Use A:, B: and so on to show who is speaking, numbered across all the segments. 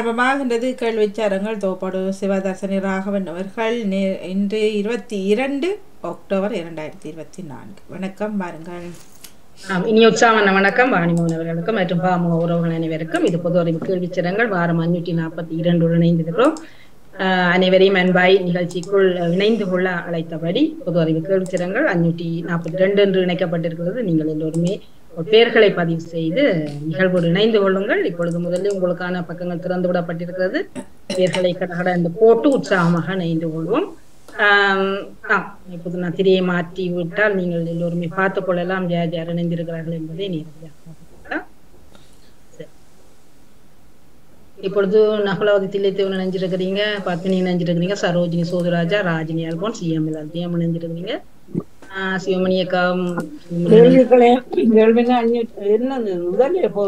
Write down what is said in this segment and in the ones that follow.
A: ஆரம்பமாகின்றது கேள்விச்சாரங்கள் தோப்பாடு சிவதர்சனி ராகவன் அவர்கள் நே- இன்று இருபத்தி இரண்டு அக்டோபர் இரண்டாயிரத்தி இருபத்தி நான்கு. வணக்கம் பாருங்கள்
B: இனி உற்சாகமான வணக்கம். வாணிமோகன் அவர்களுக்கும் மற்றும் பாமு உறவுகள் அனைவருக்கும் இது பொது அறிவு கேள்விச்சிரங்கள் வாரம் அஞ்சூற்றி நாற்பத்தி இரண்டு இணைந்திருக்கிறோம். ஆஹ், அனைவரையும் அன்பாய் நிகழ்ச்சிக்குள் இணைந்து கொள்ள அழைத்தபடி பொது அறிவு கேள்விச்சிரங்கள் அஞ்சூற்றி நாற்பத்தி இரண்டு என்று இணைக்கப்பட்டிருக்கிறது. நீங்கள் எல்லோருமே பெயர்களை பதிவு செய்து நிகழ்வோடு இணைந்து கொள்ளுங்கள். இப்பொழுது முதலில் உங்களுக்கான பக்கங்கள் திறந்து விடப்பட்டிருக்கிறது பெயர்களை கடகடந்து போட்டு உற்சாகமாக இணைந்து கொள்வோம். ஆஹ் இப்போது நான் திரையை மாற்றி விட்டால் நீங்கள் எல்லோருமே பார்த்துக் கொள்ளலாம். யார் யார் இணைந்திருக்கிறார்கள் என்பதை நேரடியாக இப்பொழுது நகுலாவதி தில்லைத்தேவன் இணைஞ்சிருக்கிறீங்க. பத்மினி இணைஞ்சிருக்கிறீங்க. சரோஜினி சோதுராஜா ராஜினி அல்போன் சிஎம் அல்பியம் இணைஞ்சிருக்கிறீங்க. சிவமணி அக்கா
C: கேள்விகளே கேள்வினா என்னது முதல்ல ஓ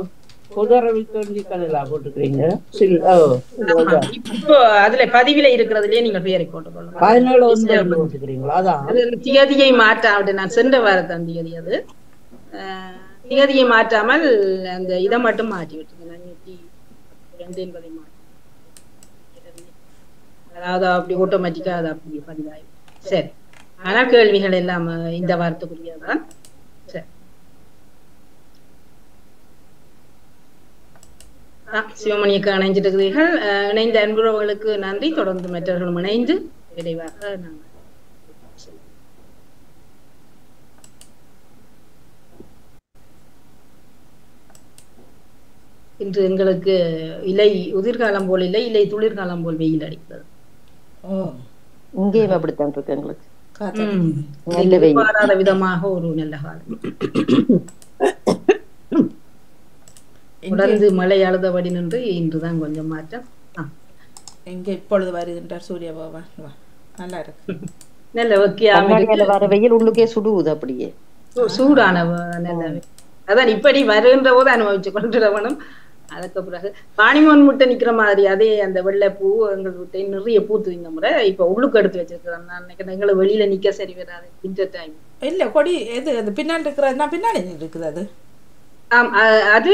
B: இப்போ அதுல பதிவில இருக்கிறதுலயே நீங்கள் பெயரை போட்டுக் கொள்ளுங்க
C: பதினேழு வந்து போட்டுக்கிறீங்களா அதான்
B: அது திகதியை மாற்றாமல் நான் சென்ற வாரத்தான் திகதி அது ஆஹ் திகதியை மாற்றாமல் அந்த இதை மட்டும் மாற்றி விட்டுருங்க அஞ்சூற்றி ரெண்டு என்பதை மாற்றி அதாவது அப்படி ஆட்டோமேட்டிக்கா அது அப்படி பதிவாயி சரி ஆனால் கேள்விகள் எல்லாம் இந்த வாரத்துக்குரியதான் சிவமணிக்கு அஹ், இணைந்த அன்புறவர்களுக்கு நன்றி. தொடர்ந்து மற்றவர்களும் இணைந்து விரைவாக நாங்கள் இன்று எங்களுக்கு இலை உதிர்காலம் போல் இல்லை இலை துளிர்காலம் போல் வெயில் அடிக்கிறது.
A: ஓ.
D: இங்கேயும் அப்படித்தான் இருக்கு எங்களுக்கு. நல்ல வெயில்.
B: எதிர்பாராத விதமாக ஒரு நல்ல காலம். தொடர்ந்து மழை அழுதபடி நின்று இன்றுதான் கொஞ்சம் மாற்றம். ஆ,
A: இங்கே இப்பொழுது வருகின்றார் சூரிய பகவான்? நல்லா இருக்கு.
B: நல்ல
D: கண்ணாடியால வர வெயில் உள்ளுக்கே சுடுவுது அப்படியே.
B: சூடான நல்ல அதான் இப்படி வருகின்ற போது அனுபவிச்சு கொண்டுடவனும் அதுக்கு பிறகு பாணிமோன் முட்டை நிக்கிற மாதிரி அதே அந்த வெள்ளை பூ முட்டை நிறைய பூத்து இந்த முறை. இப்ப உள்ளுக்கு எடுத்து வச்சிருக்கிறேன் நான். நினைக்கிறேன் எங்களை வெளியில நிக்க சரி வராது. வின்டர் டைம்
A: இல்லை கொடி எது அது பின்னாடி இருக்கிறது நான் பின்னாடி இருக்குது அது.
B: ஆம் அது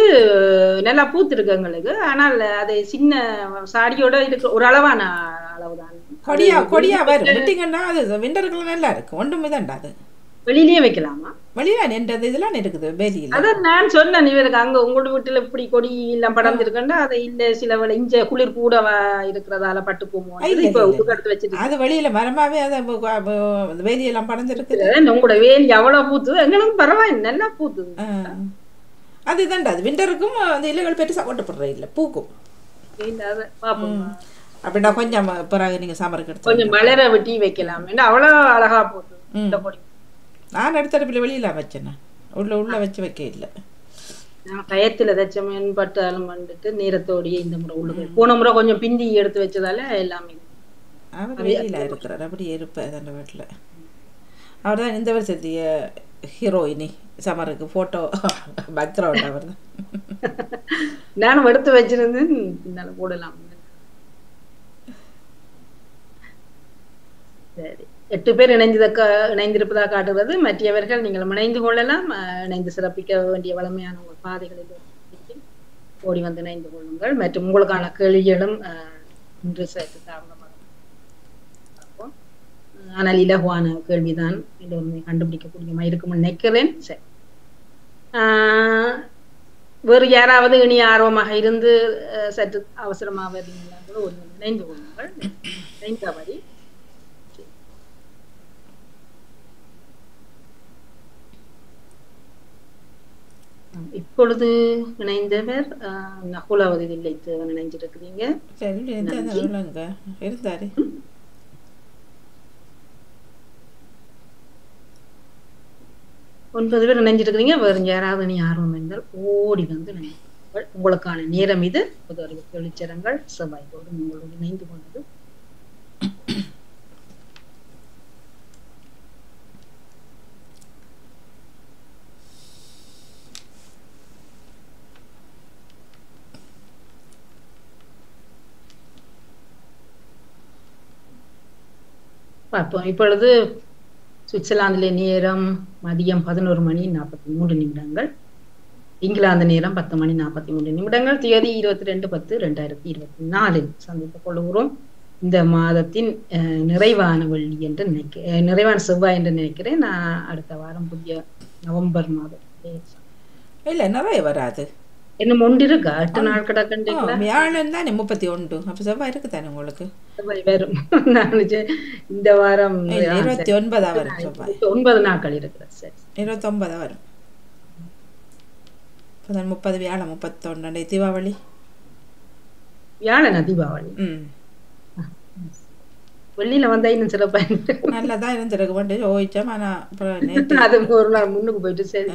B: நல்லா பூத்திருக்கு எங்களுக்கு. ஆனால் அது சின்ன சாடியோட இருக்கு. ஒரு அளவான அளவுதான்.
A: கொடியா கொடியா வரும். விட்டிங்கன்னா அது விண்டருக்குள்ள நல்லா இருக்கு ஒன்றும் இதாண்டா அது
B: வெளியிலயே வைக்கலாமா?
A: வெளியில நின்றது இதெல்லாம் இருக்குது வெளியில.
B: அதான் நான் சொன்னேன் இவருக்கு அங்க உங்களோட வீட்டுல இப்படி கொடி எல்லாம் படர்ந்துருக்கண்டா அதை இல்ல சில இஞ்ச குளிர் கூட இருக்கிறதால பட்டு போமோ இப்ப வச்சிருக்கு.
A: அது வெளியில மரமாவே அதை வேலியெல்லாம் படர்ந்து இருக்குது
B: உங்களோட வேலி அவ்வளவு பூத்து? எங்களுக்கு பரவாயில்ல நல்லா பூத்து.
A: அது இதாண்டா அது விண்டருக்கும் அந்த இலைகள் பெருசா ஓட்டப்படுற இல்லை பூக்கும். அப்படின்னா கொஞ்சம் பிறகு நீங்க எடுத்து
B: கொஞ்சம் மலர வெட்டி வைக்கலாம் அவ்வளவு அழகா போகுது இந்த கொடி.
A: நான் எடுத்தடுப்பில் வெளியில வச்சேன் உள்ள உள்ள வச்சு வைக்க இல்லை.
B: நான் கயத்துல தச்சமேன் பட்டாலும் வந்துட்டு நேரத்தோடயே இந்த முறை உள்ளுக்கு போன முறை கொஞ்சம் பிந்தி எடுத்து வச்சதால எல்லாமே.
A: அவர் வெளியில இருக்கிறார். அப்படியே இருப்பார் அந்த வீட்டில் அவர் தான் இந்த வருஷத்திய ஹீரோயினி சமருக்கு ஃபோட்டோ பேக்ரவுண்ட் அவர் தான்
B: நானும் எடுத்து வச்சிருந்தேன் பின்னால போடலாம். சரி. எட்டு பேர் இணைந்ததக்க இணைந்திருப்பதாக காட்டுகிறது. மற்றவர்கள் நீங்கள் இணைந்து கொள்ளலாம். அஹ், இணைந்து சிறப்பிக்க வேண்டிய வளமையான உங்கள் பாதைகளில் ஓடி வந்து இணைந்து கொள்ளுங்கள். மற்றும் உங்களுக்கான கேள்விகளும் இன்று சேர்த்து தாமதமாக ஆனால் இலகுவான கேள்விதான் எல்லோருமே கண்டுபிடிக்கக்கூடியமா இருக்கும்னு நினைக்கிறேன். சரி. ஆஹ், வேறு யாராவது இனி ஆர்வமாக இருந்து சற்று அவசரமாக இருந்தீங்களா கூட ஒரு இணைந்து கொள்ளுங்கள். இணைந்தபடி ஆம், இப்பொழுது இணைந்தவர் நகுலாவதி தில்லைத்தேவன் இணைஞ்சிருக்கிறீங்க.
A: இருந்தாரு.
B: ஒன்பது பேர் இணைஞ்சிருக்கிறீங்க. வேறு யாராவது நீ ஆர்வம் இருந்தால் ஓடி வந்து இணைங்கள். உங்களுக்கான நேரம் இது. பொது அறிவு தொழிற்சரங்கள் செவ்வாய்தோடு உங்களோடு இணைந்து கொண்டது பார்ப்போம். இப்பொழுது சுவிட்சர்லாந்திலே நேரம் மதியம் பதினோரு மணி நாற்பத்தி மூன்று நிமிடங்கள். இங்கிலாந்து நேரம் பத்து மணி நாற்பத்தி மூன்று நிமிடங்கள். தேதி இருபத்தி ரெண்டு பத்து ரெண்டாயிரத்தி இருபத்தி நாலில் சந்தித்துக் கொள்கிறோம். இந்த மாதத்தின் அஹ், நிறைவான வெள்ளி என்று நினைக்க நிறைவான செவ்வாய் என்று நினைக்கிறேன். நான் அடுத்த வாரம் புதிய நவம்பர் மாதம்
A: இல்லை நிறைய வராது.
B: இன்னும் ஒன்று இருக்கா எட்டு நாள் கிடக்கண்டீங்களா
A: வியாழன் தானே முப்பத்தி ஒன்று அப்போ செவ்வாய் இருக்கு தானே உங்களுக்கு
B: செவ்வாய் வரும் இந்த வாரம்
A: இருபத்தி. ஒன்பதா வரும் செவ்வாய்
B: ஒன்பது நாட்கள் இருக்கிறது சரி
A: இருபத்தொன்பதா வரும் முப்பது வியாழன் முப்பத்தொன்னு தீபாவளி
B: வியாழனா தீபாவளி
A: ம்
B: வெள்ளியில வந்தா இன்னும் சிறப்பா இருக்கு.
A: நல்லா தான் இருந்திருக்கு ஓய்ச்சோம் நேற்று
B: அது ஒரு நாள் முன்னுக்கு போயிட்டு சரி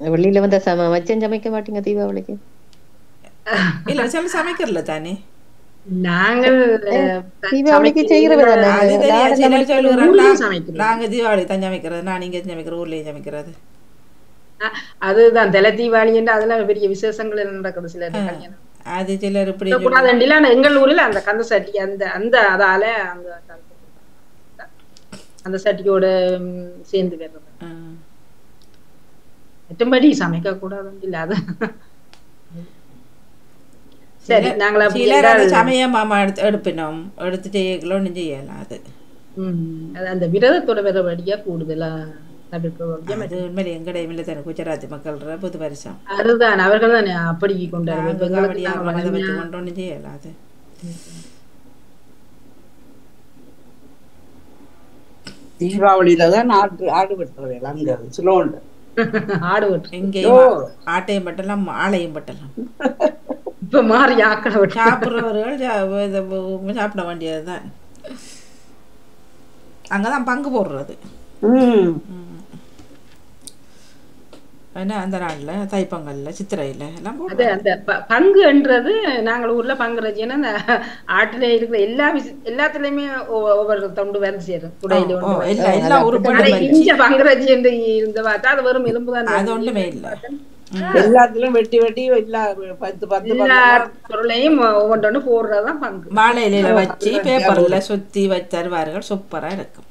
D: வெளியில வந்த சம வச்சம் சமைக்க மாட்டீங்க தீபாவளிக்கு
A: இல்ல சில சமைக்கிறல தானே
B: நாங்கள்
D: தீபாவளிக்கு.
A: நாங்க தீபாவளி தான் சமைக்கிறது நான் இங்கே சமைக்கிற ஊர்லயும் சமைக்கிறது
B: அதுதான் தலை தீபாவளி என்று அதெல்லாம் பெரிய விசேஷங்கள் நடக்குது சில கல்யாணம்
A: அது சிலர் இப்படி
B: கூடாதுண்டில எங்கள் ஊர்ல அந்த கந்த சட்டி அந்த அந்த அதால அந்த அந்த சட்டியோட சேர்ந்து வர்றது. மற்றபடி சமைக்க கூடாதுன்னு இல்ல அது சரி நாங்கள் அப்படி
A: சிலர் அந்த
B: என்றால்,
A: சமய மாமா எடுத்து எடுப்பினோம். எடுத்து செய்யலாம் செய்யலாம் அது.
B: அது அந்த விரதத்தோட வரபடியா கூடுதலா தவிர்க்க
A: அது உண்மையில புது வருஷம்.
B: அதுதான் அவர்கள் தான் அப்படி கொண்டாடுவோம் இப்ப எங்களுக்கு
A: காவடியா
B: நாங்க
A: அதை வச்சு
B: வலிமையா-
A: கொண்டு ஒன்றும் செய்யலாம் அது.
C: தீபாவளியில தான் ஆடு ஆடு வெட்டுறது அங்க சிலோண்டு
B: ஆடு வெட்டு
A: எங்கேயும் ஆட்டையும் பட்டலாம் ஆளையும் பட்டலாம்
B: இப்ப மாறி ஆக்களை
A: சாப்பிட்றவர்கள் சாப்பிட வேண்டியதுதான். அங்கதான் பங்கு போடுறது. அந்த நாள்ல? தைப்பொங்கல்ல சித்திரையில எல்லாம்
B: அது அந்த ப- பங்குன்றது நாங்கள் ஊர்ல பங்கு ரஜினா அந்த ஆட்டுல இருக்கிற எல்லா விஷ எல்லாத்துலயுமே ஒவ்வொ- ஒவ்வொரு தொண்டு வேலை செய்யறோம் குடையில
A: எல்லா எல்லா உருப்படியும்
B: ஆனா
A: வச்சு
B: இங்க பங்கு ரஜி என்று இருந்த பார்த்தா அது வெறும் எலும்பு தான்.
A: அது ஒண்ணுமே இல்லை.
C: எல்லாத்துலயும் வெட்டி வெட்டி எல்லா பத்து பத்து
B: எல்லா பொருளையும் ஒவ்வொன்று போடுறதுதான் பங்கு.
A: வாழை இலையில வச்சு பேப்பர்ல சுத்தி வச்சு தருவார்கள். சூப்பரா இருக்கும்.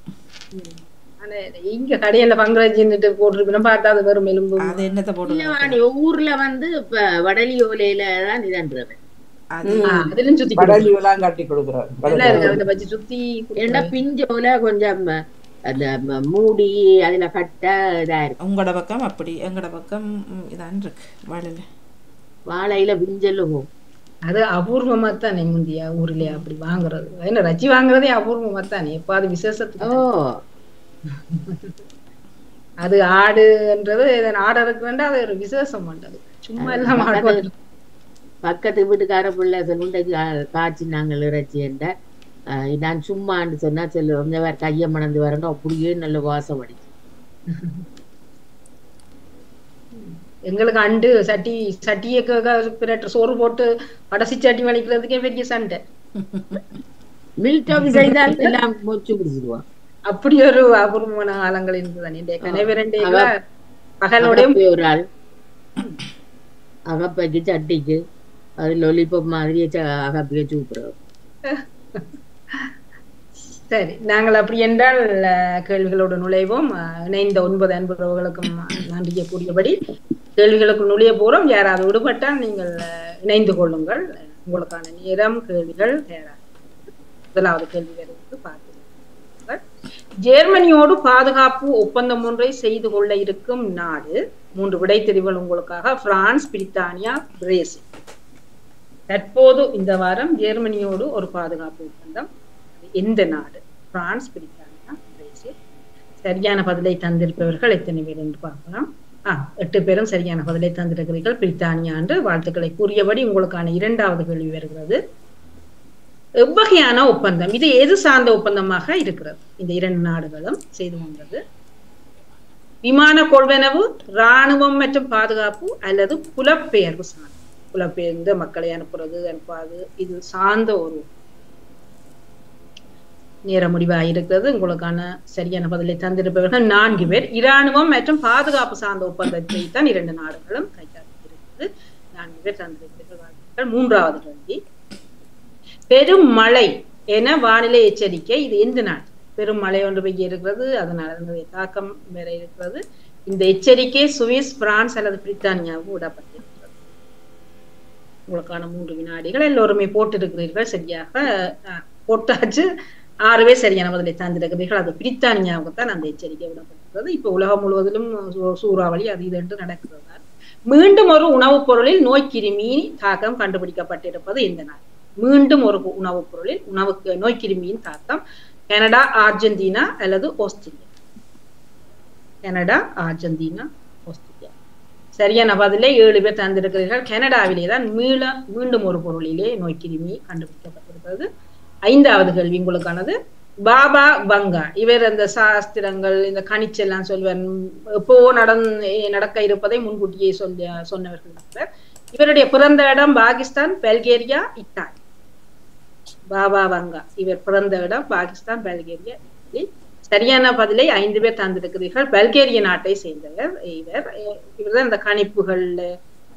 B: இங்க கடையில பங்கு ரஜின்னுட்டு போட்டிருக்கணும் பார்த்தா அது வெறும் எலும்பு
A: அது என்னத்தை போட்டு
E: ஊர்ல வந்து இப்ப வடலி ஓலையில தான் இதன்றது
B: இருக்கு
E: கொஞ்சம் அந்த மூடி அதுல கட்ட இதா இருக்கும்
A: உங்களோட பக்கம் அப்படி எங்களோட பக்கம் இதான் இருக்கு வாழையில.
E: வாழையில பிஞ்சலும்
B: அது அபூர்வமா தானே முந்தியா ஊர்லயே அப்படி வாங்குறது. என்ன ரச்சி வாங்குறதே அபூர்வமா தானே எப்ப அது விசேஷத்துக்கு
E: ஓ.
B: அது ஆடுன்றது இதன் ஆடு இருக்குன்னா அது ஒரு விசேஷம் பண்றது சும்மா எல்லாம் ஆடு
E: பக்கத்து வீட்டுக்கார பிள்ளை சொல்லுண்டைக்கு காய்ச்சி நாங்கள் இறைச்சி என்ற. நான் சும்மான்னு சொன்னா சொல்லுவோம் இந்த வேற கையை மணந்து வரணும் அப்படியே நல்ல வாசம் அடிச்சு
B: எங்களுக்கு அண்டு சட்டி சட்டியை சோறு போட்டு படசி சட்டி வலிக்கிறதுக்கே பெரிய சண்டை.
E: மில்ட் ஆஃபி செய்தால் எல்லாம் மொச்சு குடிச்சிடுவான்.
B: அப்படி ஒரு அபூர்வமான காலங்கள் இருந்தது. இந்த கனைவிரண்டே
E: அகப்பை ஒரு ஆள். அகப்பைக்கு சட்டிக்கு அது லொலிபப் மாதிரி அகப்பையை சூப்புறோம்
B: சரி நாங்கள் அப்படி என்றால் கேள்விகளோடு நுழைவோம். இணைந்த ஒன்பது அன்புறவுகளுக்கும் நன்றியை கூறியபடி கேள்விகளுக்கு நுழைய போறோம். யாராவது விடுபட்டால் நீங்கள் இணைந்து கொள்ளுங்கள். உங்களுக்கான நேரம் கேள்விகள் முதலாவது கேள்வி வருவது பார்த்து ஜெர்மனியோடு பாதுகாப்பு ஒப்பந்தம் ஒன்றை செய்து கொள்ள இருக்கும் நாடு. மூன்று விடை தெரிவுகள் உங்களுக்காக. பிரான்ஸ் பிரித்தானியா பிரேசில். தற்போது இந்த வாரம் ஜெர்மனியோடு ஒரு பாதுகாப்பு ஒப்பந்தம். எந்த நாடு? பிரான்ஸ் பிரித்தானியா பிரேசில். சரியான பதிலை தந்திருப்பவர்கள் எத்தனை பேர் என்று பார்க்கலாம். ஆ எட்டு பேரும் சரியான பதிலை தந்திருக்கிறீர்கள். பிரித்தானியா என்று வாழ்த்துக்களை கூறியபடி உங்களுக்கான இரண்டாவது கேள்வி வருகிறது. எவ்வகையான ஒப்பந்தம்? இது எது சார்ந்த ஒப்பந்தமாக இருக்கிறது? இந்த இரண்டு நாடுகளும் செய்து கொண்டது. விமான கொள்வனவு ராணுவம் மற்றும் பாதுகாப்பு அல்லது புலப்பெயர்வு சார்ந்த புலப்பெயர்ந்து மக்களை அனுப்புறது அனுப்பாது. இது சார்ந்த ஒரு நேர முடிவாக இருக்கிறது. உங்களுக்கான சரியான பதிலை தந்திருப்பவர்கள் நான்கு பேர். இராணுவம் மற்றும் பாதுகாப்பு சார்ந்த ஒப்பந்தத்தை தான் இரண்டு நாடுகளும் கையாளித்திருக்கிறது நான்கு பேர் தந்திருப்பீர்கள் மூன்றாவது கேள்வி. பெரும் மழை என வானிலை எச்சரிக்கை. இது இந்த நாள். பெரும் மழை ஒன்று பெய்ய இருக்கிறது அதனால் அதனுடைய தாக்கம் வேற இருக்கிறது. இந்த எச்சரிக்கை சுவிஸ் பிரான்ஸ் அல்லது பிரித்தானியாவுக்கு விடப்பட்டிருக்கிறது. உங்களுக்கான மூன்று வினாடிகள் எல்லோருமே போட்டிருக்கிறீர்கள் சரியாக அஹ், போட்டாச்சு. ஆறுவே சரியான பதிலை தந்திருக்கிறீர்கள். அது பிரித்தானியாவுக்கு தான் அந்த எச்சரிக்கை விடப்பட்டிருக்கிறது. இப்ப உலகம் முழுவதிலும் சூ- சூறாவளி அது இது என்று நடக்கிறது மீண்டும் ஒரு உணவுப் பொருளில் நோய்க்கிருமி தாக்கம் கண்டுபிடிக்கப்பட்டிருப்பது இந்த நாள். மீண்டும் ஒரு உணவுப் பொருளில் உணவுக்கு நோய்க்கிருமியின் தாக்கம் கனடா அர்ஜென்டினா அல்லது ஆஸ்திரேலியா? Canada Argentina Australia. சரியான பதிலே ஏழு பேர் தந்திருக்கிறீர்கள். கனடாவிலே தான் மீள மீண்டும் ஒரு பொருளிலே நோய்க்கிருமி கண்டுபிடிக்கப்பட்டிருக்கிறது. ஐந்தாவது கேள்வி உங்களுக்கானது. பாபா பங்கா இவர் அந்த சாஸ்திரங்கள் இந்த கணிச்செல்லாம் சொல்வார். எப்போ நடந் நடக்க இருப்பதை முன்கூட்டியே சொல்லி சொன்னவர்கள் இவருடைய பிறந்த இடம் Pakistan Bulgaria Italy. Baba Vanga. இவர் பிறந்த இடம் பாகிஸ்தான் பல்கேரியா. சரியான பதிலை ஐந்து பேர் தந்திருக்கிறீர்கள். பல்கேரிய நாட்டை சேர்ந்தவர் இவர். இவர்தான் இந்த கணிப்புகள்ல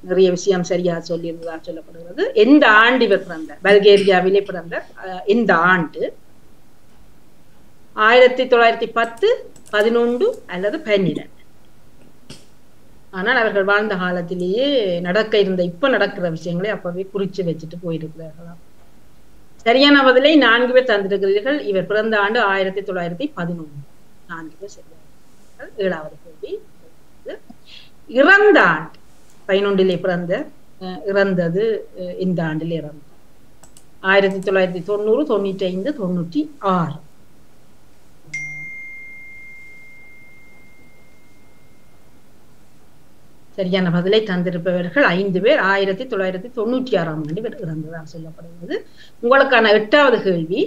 B: நிறைய விஷயம் சரியா சொல்லியிருந்ததா சொல்லப்படுகிறது. எந்த ஆண்டு இவர் பிறந்தார்? பல்கேரியாவிலே பிறந்தார். இந்த ஆண்டு? ஆயிரத்தி தொள்ளாயிரத்தி பத்து பதினொன்று அல்லது பன்னிரண்டு. ஆனால் அவர்கள் வாழ்ந்த காலத்திலேயே நடக்க இருந்த இப்ப நடக்கிற விஷயங்களை அப்பவே குறிச்சு வச்சுட்டு போயிருக்கிறார்களாம். சரியான பதிலை நான்கு பேர் தந்திருக்கிறீர்கள். இவர் பிறந்த ஆண்டு ஆயிரத்தி தொள்ளாயிரத்தி பதினொன்று. நான்கு பேர் சரியான ஏழாவது கேள்வி. இறந்த ஆண்டு பதினொன்றிலே பிறந்த அஹ், இறந்தது அஹ், இந்த ஆண்டில் இறந்தார். ஆயிரத்தி தொள்ளாயிரத்தி தொண்ணூறு தொண்ணூற்றி ஐந்து தொண்ணூற்றி ஆறு. சரியான பதிலை தந்திருப்பவர்கள் ஐந்து பேர். ஆயிரத்தி தொள்ளாயிரத்தி தொண்ணூற்றி ஆறாம் ஆண்டு இவர் இறந்ததாக சொல்லப்படுகிறது. உங்களுக்கான எட்டாவது கேள்வி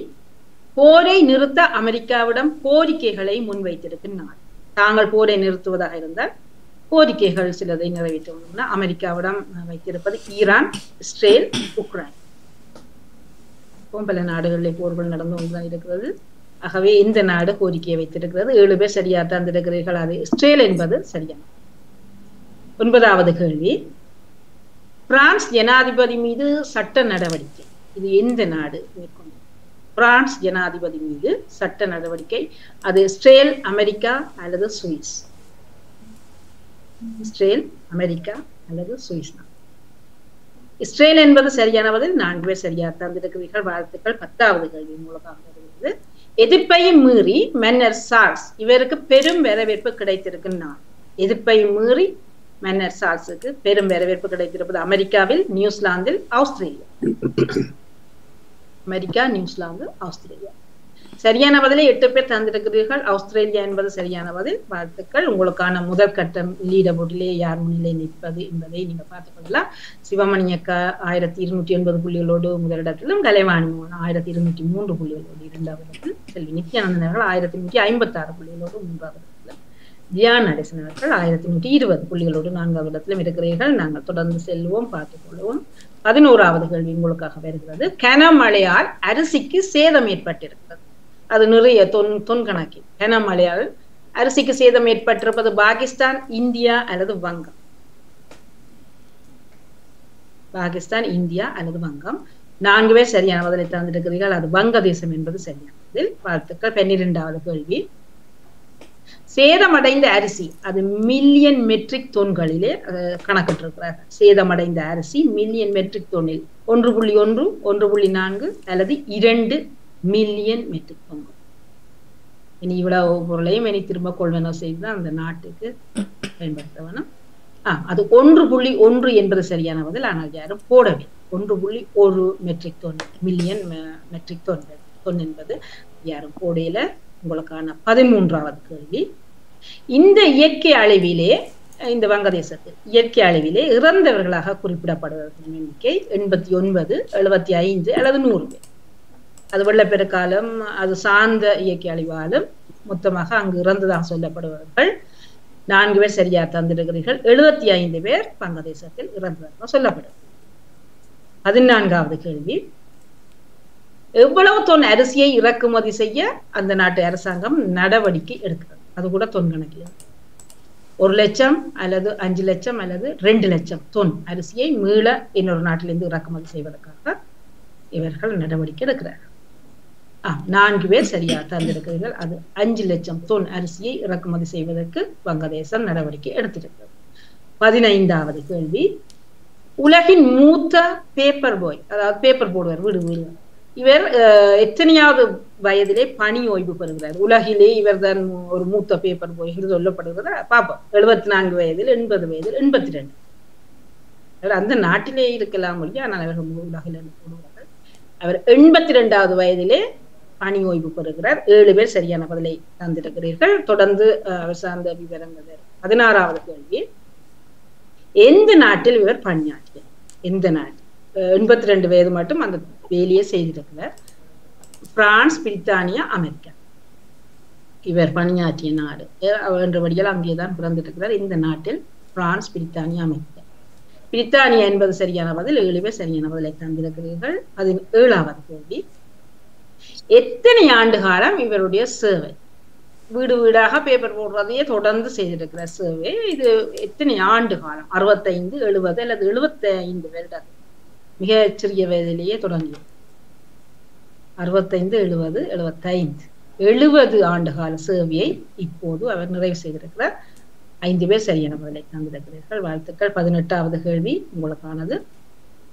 B: போரை நிறுத்த அமெரிக்காவிடம் கோரிக்கைகளை முன்வைத்திருக்கும் நாடு தாங்கள் போரை நிறுத்துவதாக இருந்தால் கோரிக்கைகள் சிலதை நிறைவேற்றணும்னா அமெரிக்காவிடம் வைத்திருப்பது ஈரான் இஸ்ரேல் உக்ரைன். பல நாடுகளிலே போர்கள் நடந்து கொண்டுதான் இருக்கிறது. ஆகவே இந்த நாடு கோரிக்கையை வைத்திருக்கிறது. ஏழு பேர் சரியாக தந்திருக்கிறீர்கள். அது இஸ்ரேல் என்பது சரியான ஒன்பதாவது கேள்வி. பிரான்ஸ் ஜனாதிபதி மீது சட்ட நடவடிக்கை. இது எந்த நாடு மேற்கொண்டு பிரான்ஸ் ஜனாதிபதி மீது சட்ட நடவடிக்கை. அது இஸ்ரேல் அமெரிக்கா அல்லது சுவிஸ்? இஸ்ரேல் அமெரிக்கா அல்லது சுவிஸ் தான். இஸ்ரேல் என்பது சரியான பதில் நான்கு பேர் சரியா தந்திருக்கிறீர்கள் வாழ்த்துக்கள். பத்தாவது கேள்வி மூலமாக வருகிறது. எதிர்ப்பையும் மீறி மன்னர் சார்ஸ் இவருக்கு பெரும் வரவேற்பு கிடைத்திருக்கும் நான் எதிர்ப்பை மீறி மன்னர் சார்ஸுக்கு பெரும் வரவேற்பு கிடைத்திருப்பது அமெரிக்காவில் நியூசிலாந்தில் ஆஸ்திரேலியா. America New Zealand Australia. சரியான பதிலை எட்டு பேர் தந்திருக்கிறீர்கள். ஆஸ்திரேலியா என்பது சரியான பதில். வாழ்த்துக்கள். உங்களுக்கான முதல் கட்டம் லீடர் போட்டிலே யார் முன்னிலை நிற்பது என்பதை நீங்க பார்த்துக் கொள்ளலாம். சிவமணி அக்கா ஆயிரத்தி இருநூற்றி எண்பது புள்ளிகளோடு முதலிடத்திலும் கலைவாணி மோகன் ஆயிரத்தி இருநூற்றி மூன்று புள்ளிகளோடு இரண்டாவது செல்வி நித்யானந்தன் அவர்கள் ஆயிரத்தி நூற்றி ஐம்பத்தி ஆறு புள்ளிகளோடு மூன்றாவது இடத்தில் நடேசன் அவர்கள் ஆயிரத்தி நூற்றி இருபது புள்ளிகளோடு நான்காவது இடத்திலும் இருக்கிறீர்கள். நாங்கள் தொடர்ந்து செல்வோம் பார்த்துக் கொள்வோம். பதினோராவது கேள்வி உங்களுக்காக வருகிறது. கனமழையால் அரிசிக்கு சேதம் ஏற்பட்டிருக்கிறது. அது நிறைய தொன் தொன் கனமழையால் அரிசிக்கு சேதம் ஏற்பட்டிருப்பது பாகிஸ்தான் இந்தியா அல்லது வங்கம்? பாகிஸ்தான் இந்தியா அல்லது வங்கம்? நான்கு பேர் சரியான பதிலை தந்திருக்கிறீர்கள். அது வங்கதேசம் என்பது சரியானதில். வாழ்த்துக்கள். பன்னிரெண்டாவது கேள்வி. சேதமடைந்த அரிசி. அது மில்லியன் மெட்ரிக் தொன்களிலே கணக்கிட்டிருக்கிறார். சேதமடைந்த அரிசி மில்லியன் மெட்ரிக் தொன்னில் ஒன்று புள்ளி ஒன்று ஒன்று புள்ளி நான்கு அல்லது இரண்டு மில்லியன் மெட்ரிக் தொன்கள் இனி இவ்வளவு பொருளையும் இனி திரும்ப கொள்வனவு செய்து அந்த நாட்டுக்கு பயன்படுத்த வேணும். ஆ அது ஒன்று புள்ளி ஒன்று என்பது சரியான பதில். ஆனால் யாரும் போடவே ஒன்று புள்ளி ஒரு metric tonne million metric tonne tonne என்பது யாரும் போடையில உங்களுக்கான பதிமூன்றாவது கேள்வி. இந்த இயற்கை அளவிலே இந்த வங்கதேசத்தில் இயற்கை அளவிலே இறந்தவர்களாக குறிப்பிடப்படுவதற்கான எண்ணிக்கை எண்பத்தி ஒன்பது எழுபத்தி ஐந்து அல்லது நூறு பேர். அது வெள்ளப்பெருக்காலும் அது சார்ந்த இயற்கை அழிவாலும் மொத்தமாக அங்கு இறந்ததாக சொல்லப்படுவார்கள் நான்கு பேர் சரியா தந்திருக்கிறீர்கள். எழுபத்தி ஐந்து பேர் வங்கதேசத்தில் இறந்ததாக சொல்லப்படுது. பதினான்காவது கேள்வி. எவ்வளவு தொன் அரிசியை இறக்குமதி செய்ய அந்த நாட்டு அரசாங்கம் நடவடிக்கை எடுக்கிறது? அது கூட தொன் கணக்கில். ஒரு லட்சம் அல்லது அஞ்சு லட்சம் அல்லது ரெண்டு லட்சம் தொன் அரிசியை மீள இன்னொரு நாட்டிலிருந்து இறக்குமதி செய்வதற்காக இவர்கள் நடவடிக்கை எடுக்கிறார்கள். ஆ, நான்கு பேர் சரியா தந்திருக்கிறீர்கள். அது அஞ்சு லட்சம் தொன் அரிசியை இறக்குமதி செய்வதற்கு வங்கதேசம் நடவடிக்கை எடுத்திருக்கிறது. பதினைந்தாவது கேள்வி. உலகின் மூத்த பேப்பர் பாய் அதாவது பேப்பர் போடுவார் வீடு வீடு. இவர் அஹ், எத்தனையாவது வயதிலே பணி ஓய்வு பெறுகிறார். உலகிலே இவர்தான் ஒரு மூத்த பேப்பர் போய் என்று சொல்லப்படுகிறது. பாப்போம். எழுபத்தி நான்கு வயதில் எண்பது வயதில் எண்பத்தி ரெண்டு அவர் அந்த நாட்டிலே இருக்கலாம் ஒழிய ஆனால் அவர் உலகில் போடுவார்கள் அவர் எண்பத்தி ரெண்டாவது வயதிலே பணி ஓய்வு பெறுகிறார். ஏழு பேர் சரியான பதிலை தந்திருக்கிறீர்கள். தொடர்ந்து அவர் சார்ந்த விவரங்கள். பதினாறாவது கேள்வி. எந்த நாட்டில் இவர் பணியாற்றியார் எந்த நாட்டில்? எண்பத்தி ரெண்டு வயது மட்டும் அந்த வேலையை செய்திருக்கல. பிரான்ஸ் பிரித்தானியா அமெரிக்கா. இவர் பணியாற்றிய நாடு. என்ற என்றபடியால் அங்கேதான் பிறந்திருக்கிறார். இந்த நாட்டில் பிரான்ஸ் பிரித்தானியா அமெரிக்கா. பிரித்தானியா என்பது சரியான பதில் ஏழு சரியான பதிலை தந்திருக்கிறீர்கள். அது ஏழாவது கேள்வி. எத்தனை ஆண்டு காலம் இவருடைய சேவை? வீடு வீடாக பேப்பர் போடுறதையே தொடர்ந்து செய்திருக்கிற சேவை இது எத்தனை ஆண்டு காலம்? அறுபத்தைந்து எழுபது அல்லது எழுபத்தி ஐந்து வருடம் மிக சிறிய வயதிலேயே தொடங்கியது. அறுபத்தைந்து எழுபது எழுபத்தைந்து. எழுபது ஆண்டு கால சேவையை இப்போது அவர் நிறைவு செய்திருக்கிறார். ஐந்து பேர் சரியான பதிலை தந்திருக்கிறீர்கள். வாழ்த்துக்கள். பதினெட்டாவது கேள்வி உங்களுக்கானது.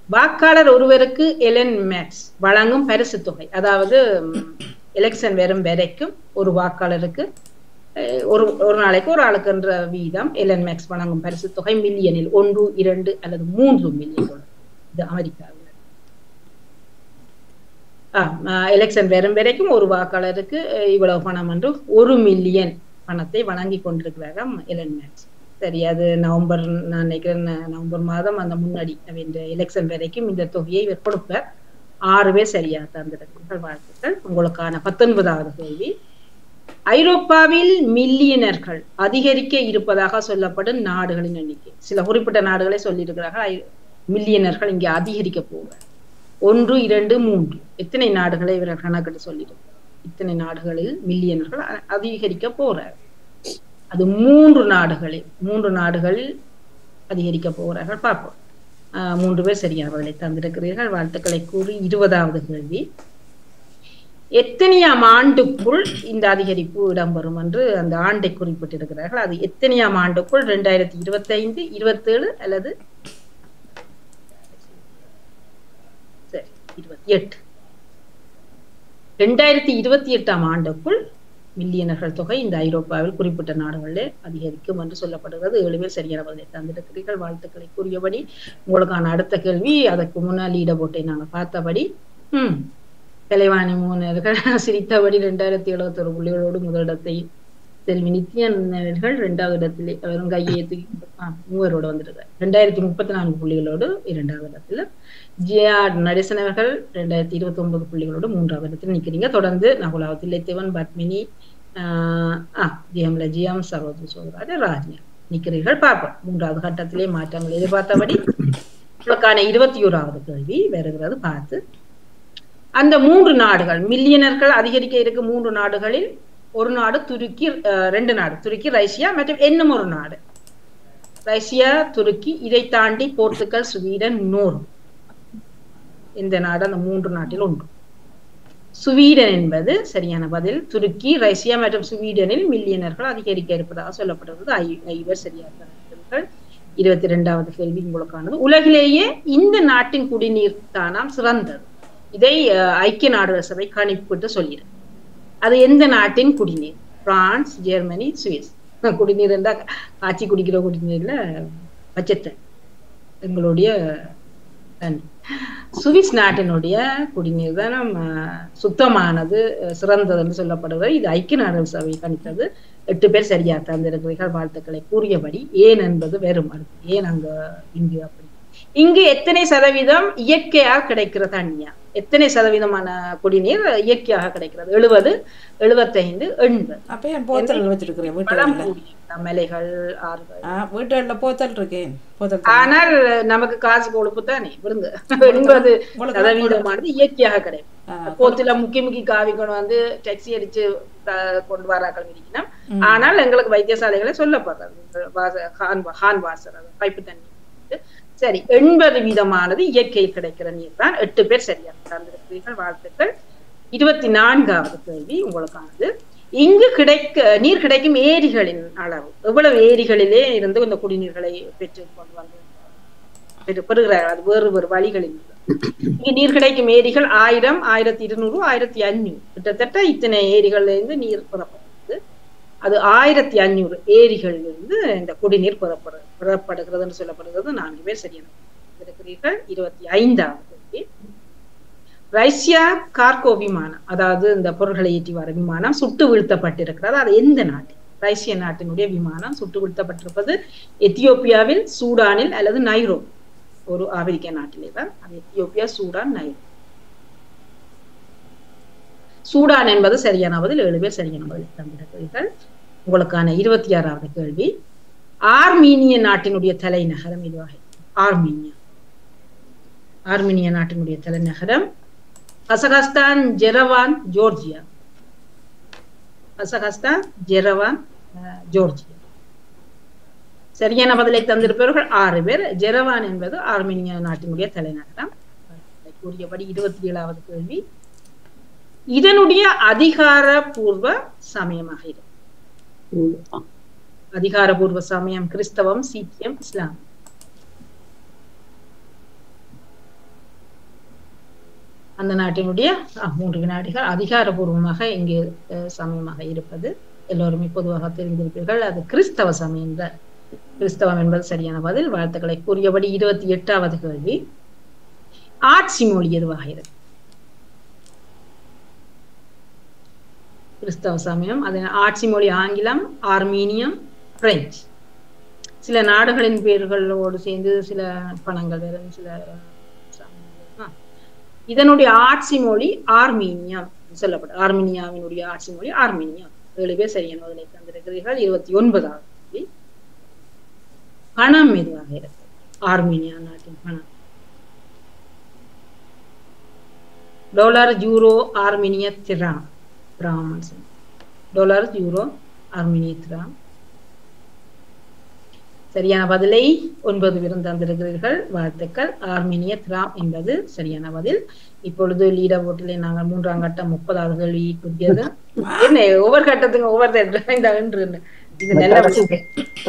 B: வாக்காளர் ஒருவருக்கு எலன் மேக்ஸ் வழங்கும் பரிசு தொகை அதாவது எலெக்ஷன் வரும் வரைக்கும் ஒரு வாக்காளருக்கு ஒரு ஒரு நாளைக்கு ஒரு ஆளுக்குன்ற வீதம் எலன் மேக்ஸ் வழங்கும் பரிசு தொகை மில்லியனில் ஒன்று இரண்டு அல்லது மூன்று மில்லியன் டாலர் இது அமெரிக்காவில். எலெக்ஷன் வரும் வரைக்கும் ஒரு வாக்காளருக்கு இவ்வளவு பணம் என்று ஒரு மில்லியன் பணத்தை வழங்கி கொண்டிருக்கிறாராம் எலன் மேக்ஸ் சரி அது நவம்பர் நான் நினைக்கிறேன் நவம்பர் மாதம் அந்த முன்னாடி இந்த எலெக்ஷன் வரைக்கும் இந்த தொகையை இவர் கொடுப்பார் ஆறு பேர் சரியா தந்திருக்கிறார்கள். வாழ்த்துக்கள். உங்களுக்கான பத்தொன்பதாவது கேள்வி. ஐரோப்பாவில் மில்லியனர்கள் அதிகரிக்க இருப்பதாக சொல்லப்படும் நாடுகளின் எண்ணிக்கை. சில குறிப்பிட்ட நாடுகளை சொல்லியிருக்கிறார்கள். மில்லியனர்கள் இங்கே அதிகரிக்க போவார். ஒன்று இரண்டு மூன்று. எத்தனை நாடுகளை இவர்கள் கணக்கிட்டு சொல்லியிருக்கிறார் இத்தனை நாடுகளில் மில்லியனர்கள் அதிகரிக்க போறார். அது மூன்று நாடுகளில் மூன்று நாடுகளில் அதிகரிக்க போகிறார்கள். பார்ப்போம். ஆஹ் மூன்று பேர் சரியான பதிலை தந்திருக்கிறீர்கள். வாழ்த்துக்களை கூறி இருபதாவது கேள்வி. எத்தனையாம் ஆண்டுக்குள் இந்த அதிகரிப்பு இடம்பெறும் என்று அந்த ஆண்டை குறிப்பிட்டிருக்கிறார்கள். அது எத்தனையாம் ஆண்டுக்குள்? ரெண்டாயிரத்தி இருபத்தி ஐந்து இருபத்தேழு அல்லது சரி இருபத்தி எட்டு. ரெண்டாயிரத்தி இருபத்தி எட்டாம் ஆண்டுக்குள் மில்லியனர்கள் தொகை இந்த ஐரோப்பாவில் குறிப்பிட்ட நாடுகளில் அதிகரிக்கும் என்று சொல்லப்படுகிறது. ஏழு பேர் சரியான பதிலை தந்திருக்கிறீர்கள். வாழ்த்துக்களை கூறியபடி உங்களுக்கான அடுத்த கேள்வி அதற்கு முன்னால் ஈடுபட்டை நாங்கள் பார்த்தபடி ம் தலைவாணி மூனர்கள் சிரித்தபடி ரெண்டாயிரத்தி எழுபத்தொரு புள்ளிகளோடு முதலிடத்தை செல்வி நித்யன் இரண்டாவது இடத்திலே அவரும் கையை தூக்கி ஆ, ரெண்டாயிரத்தி முப்பத்தி நான்கு புள்ளிகளோடு இரண்டாவது இடத்துல. ஜிஆர் நடேசன் அவர்கள் ரெண்டாயிரத்தி இருபத்தி ஒன்பது புள்ளிகளோடு மூன்றாவது இடத்துல நிக்கிறீங்க தொடர்ந்து நகுலாவது தில்லைத்தேவன் பத்மினி ஆஹ் ஜிஎம்ல ஜிஎம் சரோஜி சோதராஜ ராஜ்யா நிக்கிறீர்கள் பார்ப்போம். மூன்றாவது கட்டத்திலே மாற்றங்கள் எதிர்பார்த்தபடி. உங்களுக்கான இருபத்தி ஓராவது கேள்வி வருகிறது. பார்த்து. அந்த மூன்று நாடுகள் மில்லியனர்கள் அதிகரிக்க இருக்க மூன்று நாடுகளில் ஒரு நாடு துருக்கி அஹ், ரெண்டு நாடு துருக்கி ரஷ்யா மற்றும் இன்னும் ஒரு நாடு. ரஷ்யா துருக்கி இதை தாண்டி போர்த்துகல் சுவீடன் நோர். இந்த நாடு அந்த மூன்று நாட்டில் ஒன்று சுவீடன் என்பது சரியான பதில். துருக்கி ரஷ்யா மற்றும் சுவீடனில் மில்லியனர்கள் அதிகரிக்க இருப்பதாக சொல்லப்படுவது ஐ- ஐவர் சரியாக இருபத்தி இரண்டாவது கேள்வி உங்களுக்கானது. உலகிலேயே இந்த நாட்டின் குடிநீர் தானாம் சிறந்தது. இதை ஐக்கிய நாடுகள் சபை கணிப்பிட்டு சொல்கிறது அது எந்த நாட்டின் குடிநீர்? France Germany Swiss. குடிநீர் இருந்தா காய்ச்சி குடிக்கிற குடிநீர்ல பச்சத்தை எங்களுடைய தண்ணி சுவிஸ் நாட்டினுடைய குடிநீர் தான் நம்ம சுத்தமானது சிறந்ததுன்னு சொல்லப்படுவது இது ஐக்கிய நாடுகள் சபை கணித்தது. எட்டு பேர் சரியா தந்திருக்கிறீர்கள் வாழ்த்துக்களை கூறியபடி ஏன் என்பது வெறும் மறுப்பு ஏன் அங்க இந்தியா இங்கு எத்தனை சதவீதம் இயற்கையாக கிடைக்கிற தண்ணியா எத்தனை சதவீதமான குடிநீர் இயற்கையாக கிடைக்கிறது? எழுபது எழுபத்தைந்து எண்பது.
A: அப்ப என் போத்தல் வச்சிருக்கிறேன் வீட்டுல
B: மலைகள்
A: வீட்டுல போத்தல் இருக்கேன்.
B: ஆனால் நமக்கு காசு கொழுப்பு தானே விடுங்க. எண்பது சதவீதமானது இயற்கையாக கிடைக்கும். போத்துல முக்கி முக்கி காவி கொண்டு வந்து டாக்ஸி அடிச்சு கொண்டு வராக்கள் இருக்கணும் ஆனால் எங்களுக்கு வைத்தியசாலைகளை சொல்லப்படுறது. ஹான் வாசர் பைப்பு தண்ணி. சரி எண்பது வீதமானது இயற்கையில் கிடைக்கிற நீர் தான். எட்டு பேர் சரியாக தந்திருக்கிறீர்கள் வாழ்த்துக்கள். இருபத்தி நான்காவது கேள்வி உங்களுக்கானது. இங்கு கிடைக்க நீர் கிடைக்கும் ஏரிகளின் அளவு. எவ்வளவு ஏரிகளிலே இருந்து இந்த குடிநீர்களை பெற்று கொண்டு வந்து பெறுகிறார்கள்? அது வேறு வேறு வழிகளில் இங்கு நீர் கிடைக்கும் ஏரிகள் ஆயிரம் ஆயிரத்தி இருநூறு ஆயிரத்தி அஞ்சூறு கிட்டத்தட்ட இத்தனை ஏரிகள்ல இருந்து நீர் பிறப்பு அது ஆயிரத்தி அஞ்சூறு ஏரிகளிலிருந்து இந்த குடிநீர் பெறப்படு பெறப்படுகிறதுன்னு சொல்லப்படுகிறது. நான்கு பேர் சரியான இருக்கிறீர்கள். இருபத்தி ஐந்தாவது ரஷ்யா கார்கோ விமானம் அதாவது இந்த பொருட்களை ஏற்றி வர விமானம் சுட்டு வீழ்த்தப்பட்டிருக்கிறது. அது எந்த நாட்டில்? ரஷ்ய நாட்டினுடைய விமானம் சுட்டு வீழ்த்தப்பட்டிருப்பது எத்தியோப்பியாவில் சூடானில் அல்லது நைரோ ஒரு ஆப்பிரிக்க நாட்டிலே தான் அது எத்தியோப்பியா சூடான் நைரோ சூடான் என்பது சரியான பதில் ஏழு பேர் சரியான பதில் தந்திருக்கிறீர்கள். உங்களுக்கான இருபத்தி ஆறாவது கேள்வி. ஆர்மீனிய நாட்டினுடைய தலைநகரம் இதுவாக ஆர்மீனியா. ஆர்மீனிய நாட்டினுடைய தலைநகரம் Kazakhstan Yerevan Georgia. Kazakhstan Yerevan Georgia. சரியான பதிலை தந்திருப்பவர்கள் ஆறு பேர். ஜெரவான் என்பது ஆர்மீனியா நாட்டினுடைய தலைநகரம். கூறியபடி இருபத்தி ஏழாவது கேள்வி. இதனுடைய அதிகாரபூர்வ சமயமாக இருக்கும். அதிகாரபூர்வ சமயம் கிறிஸ்தவம் சீக்கியம் இஸ்லாம் அந்த நாட்டினுடைய மூன்று வினாடிகள் அதிகாரபூர்வமாக இங்கு சமயமாக இருப்பது. எல்லோருமே பொதுவாக தெரிந்திருப்பீர்கள் அது கிறிஸ்தவ சமயம் தான் கிறிஸ்தவம் என்பது சரியான பதில். வாழ்த்துக்களை கூறியபடி இருபத்தி எட்டாவது கேள்வி. ஆட்சி மொழி எதுவாக இருக்கு? கிறிஸ்தவ சமயம். அது ஆட்சி மொழி ஆங்கிலம் ஆர்மீனியம் பிரெஞ்சு. சில நாடுகளின் பேர்களோடு சேர்ந்து சில பணங்கள் வேற சில இதனுடைய ஆட்சி மொழி ஆர்மீனியம் சொல்லப்படும். ஆர்மீனியாவினுடைய ஆட்சி மொழி ஆர்மீனியம். ஏழு பேர் சரியான பதிலை தந்திருக்கிறீர்கள். இருபத்தி ஒன்பதாவது பணம் எதுவாக இருக்கு? ஆர்மீனியா நாட்டின் பணம். டாலர் யூரோ ஆர்மீனிய திரான் டாலர் யூரோ ஆர்மீனிய திராம் சரியான பதிலை ஒன்பது பேரும் தந்திருக்கிறீர்கள். வாழ்த்துக்கள். ஆர்மீனிய திராம் என்பது சரியான பதில். இப்பொழுது லீடர் போட்டிலே நாங்கள் மூன்றாம் கட்டம் முப்பதாவது கேள்வி குறிக்கிறது என்ன ஒவ்வொரு கட்டத்துக்கும் ஒவ்வொரு இந்த என்று இது நல்ல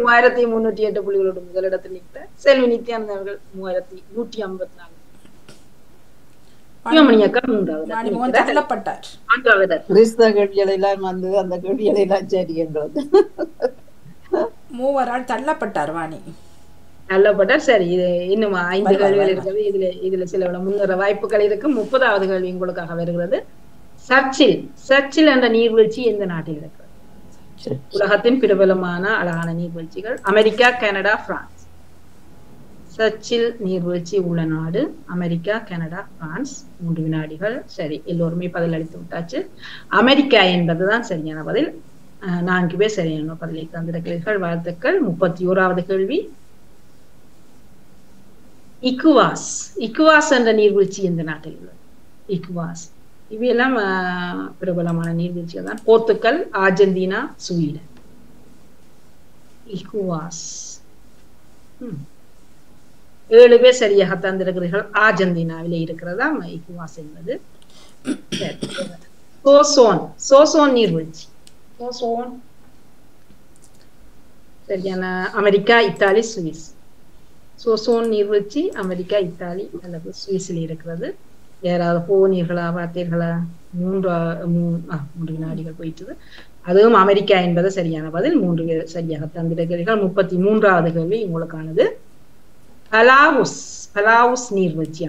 B: மூவாயிரத்தி முன்னூற்றி எட்டு புள்ளிகளோடு முதலிடத்தில் நிற்கிறார் செல்வி நித்யானந்த் அவர்கள் மூவாயிரத்தி நூற்றி ஐம்பத்தி நாலு சிவமணி அக்கா மூன்றாவது இடத்தில்
A: ராணிமோகன்
B: நிற்கிறார்.
A: தள்ளப்பட்டார்
B: நான்காவது இடத்தில்.
C: கிறிஸ்தவ கேள்விகள் எல்லாம் வந்து அந்த கேள்விகள் எல்லாம் சரி எங்களுக்கு
A: மூவரால் தள்ளப்பட்டார் வாணி.
B: நல்லப்பட்டார் சரி. இது இன்னும் ஐந்து கேள்விகள். இருக்கிறது. இதுல இதுல சில முன்னேற வாய்ப்புகள் இருக்கு. முப்பதாவது கேள்வி உங்களுக்காக வருகிறது. சர்ச்சில் சர்ச்சில் என்ற நீர்வீழ்ச்சி எந்த நாட்டில் இருக்கிறது? உலகத்தின் பிரபலமான அழகான நீர்வீழ்ச்சிகள் அமெரிக்கா கனடா பிரான்ஸ். சர்ச்சில் நீர்வீழ்ச்சி உள்ள நாடு அமெரிக்கா கனடா பிரான்ஸ் மூன்று வினாடிகள். சரி எல்லோருமே பதில் அளித்து விட்டாச்சு. அமெரிக்கா என்பதுதான் சரியான பதில். நான்கு பேர் சரியான பதிலை தந்திருக்கிறீர்கள். வாழ்த்துக்கள். முப்பத்தி ஓராவது கேள்வி. இக்குவாஸ். இக்குவாஸ் என்ற நீர்வீழ்ச்சி எந்த நாட்டில் உள்ளது? இக்குவாஸ். இவையெல்லாம் பிரபலமான நீர்வீழ்ச்சிகள் தான். Portugal Argentina Sweden. இக்குவாஸ். ம். ஏழு பேர் சரியாக தந்திருக்கிறீர்கள். அர்ஜென்டினாவிலே இருக்கிறதா? இக்குவாஸ் என்பது. சோசோன். சோசோன் நீர்வீழ்ச்சி. சோசோன். சரியான அமெரிக்கா இத்தாலி சுவிஸ். சோசோன் நீர்வீழ்ச்சி அமெரிக்கா இத்தாலி அல்லது சுவிஸில் இருக்கிறது. யாராவது போனீர்களா பார்த்தீர்களா மூன்று மூன்று வினாடிகள் போயிட்டது. அதுவும் அமெரிக்கா என்பது சரியான பதில். மூன்று சரியாக தந்திருக்கிறீர்கள். முப்பத்தி மூன்றாவது கேள்வி உங்களுக்கானது. Palaus, Palaus நீர்வீழ்ச்சி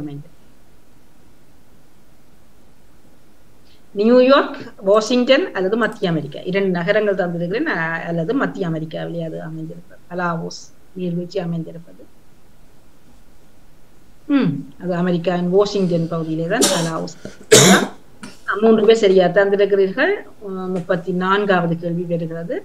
B: நியூயார்க் வாஷிங்டன் அல்லது மத்திய அமெரிக்கா இரண்டு நகரங்கள் தந்திருக்கிறேன் அல்லது மத்திய அமெரிக்காவிலே அது அமைந்திருப்பது பலாவோஸ் நீர்வீழ்ச்சி அமைந்திருப்பது ம் அது அமெரிக்காவின் வாஷிங்டன் பகுதியிலே தான் பலாவோஸ் மூன்று பேர் சரியா தந்திருக்கிறீர்கள் முப்பத்தி நான்காவது கேள்வி வருகிறது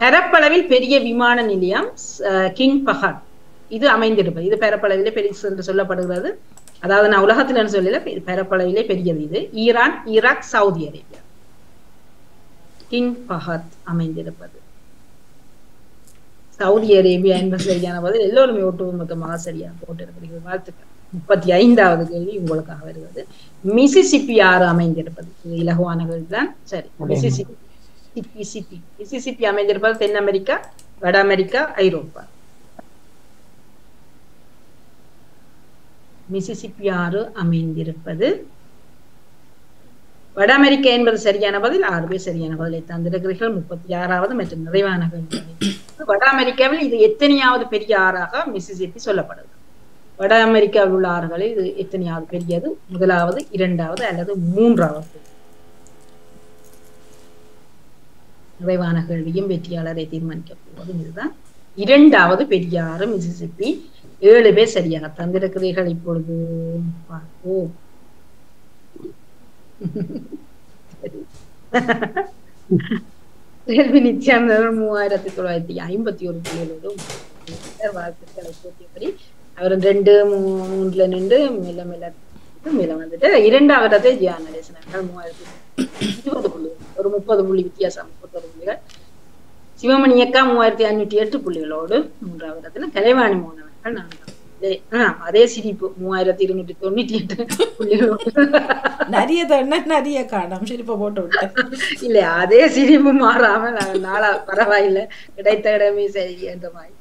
B: பரப்பளவில் பெரிய விமான நிலையம் அஹ், கிங் பஹாட் இது அமைந்திருப்பது. இது பரப்பளவிலே பெரிய என்று சொல்லப்படுகிறது. அதாவது நான் உலகத்துல சொல்லல? பரப்பளவிலே பெரியது இது. Iran Iraq Saudi Arabia. King Fahd அமைந்திருப்பது. Saudi Arabia என்பது சரியான பதில். எல்லோருமே ஒட்டுமொத்தமாக சரியாக போட்டிருக்கிறீர்கள் வாழ்த்துக்கள். முப்பத்தி ஐந்தாவது கேள்வி உங்களுக்காக வருகிறது. மிசிசிப்பி ஆறு அமைந்திருப்பது? இது இலகுவான கேள்விதான் சரி மிசிசிப்பி. சிப்பி சிப்பி மிசிசிப்பி அமைந்திருப்பது தென் அமெரிக்கா வட அமெரிக்கா ஐரோப்பா. மிசிசிப்பி ஆறு அமைந்திருப்பது. வட அமெரிக்கா என்பது சரியான பதில் ஆறு பேர் சரியான பதிலை தந்திருக்கிறீர்கள். முப்பத்தி ஆறாவது மற்றும் நிறைவான கேள்வி வட அமெரிக்காவில் இது எத்தனையாவது பெரிய ஆறாக மிசிசிப்பி சொல்லப்படுது. வட அமெரிக்காவில் உள்ள ஆறுகளில் இது எத்தனையாவது பெரியது? முதலாவது இரண்டாவது அல்லது மூன்றாவது? நிறைவான கேள்வியும் வெற்றியாளரை தீர்மானிக்க போவது இதுதான். இரண்டாவது பெரிய ஆறு மிசிசிப்பி ஏழு பேர் சரியாக தந்திருக்கிறீர்கள் இப்பொழுது. பார்ப்போம் கேள்வி நித்யானந்தர் மூவாயிரத்தி தொள்ளாயிரத்தி ஐம்பத்தி ஒரு புள்ளிகளோடும் வாழ்த்துக்களை போட்டியபடி அவர் ரெண்டு மூ- மூன்றுல நின்று மெல்ல மெல்ல மேல வந்துட்டு இரண்டாவது அதே ஜியா நடேசனர்கள் மூவாயிரத்தி இருபது புள்ளிகள் ஒரு முப்பது புள்ளி வித்தியாசம் முப்பத்தொரு புள்ளிகள். சிவமணி அக்கா மூவாயிரத்தி ஐநூற்றி எட்டு புள்ளிகளோடு மூன்றாவது இடத்துல கலைவாணி மூணு அதே- ஆ, அதே சிரிப்பு மூவாயிரத்தி இருநூற்றி தொண்ணூற்றி எட்டு
A: நிறைய தண்ண நிறைய காணோம். சிரிப்பை போட்டு விட்டேன்.
B: இல்ல அதே சிரிப்பு மாறாம நாளா பரவாயில்ல. கிடைத்த இடமே சரி என்ற மாதிரி.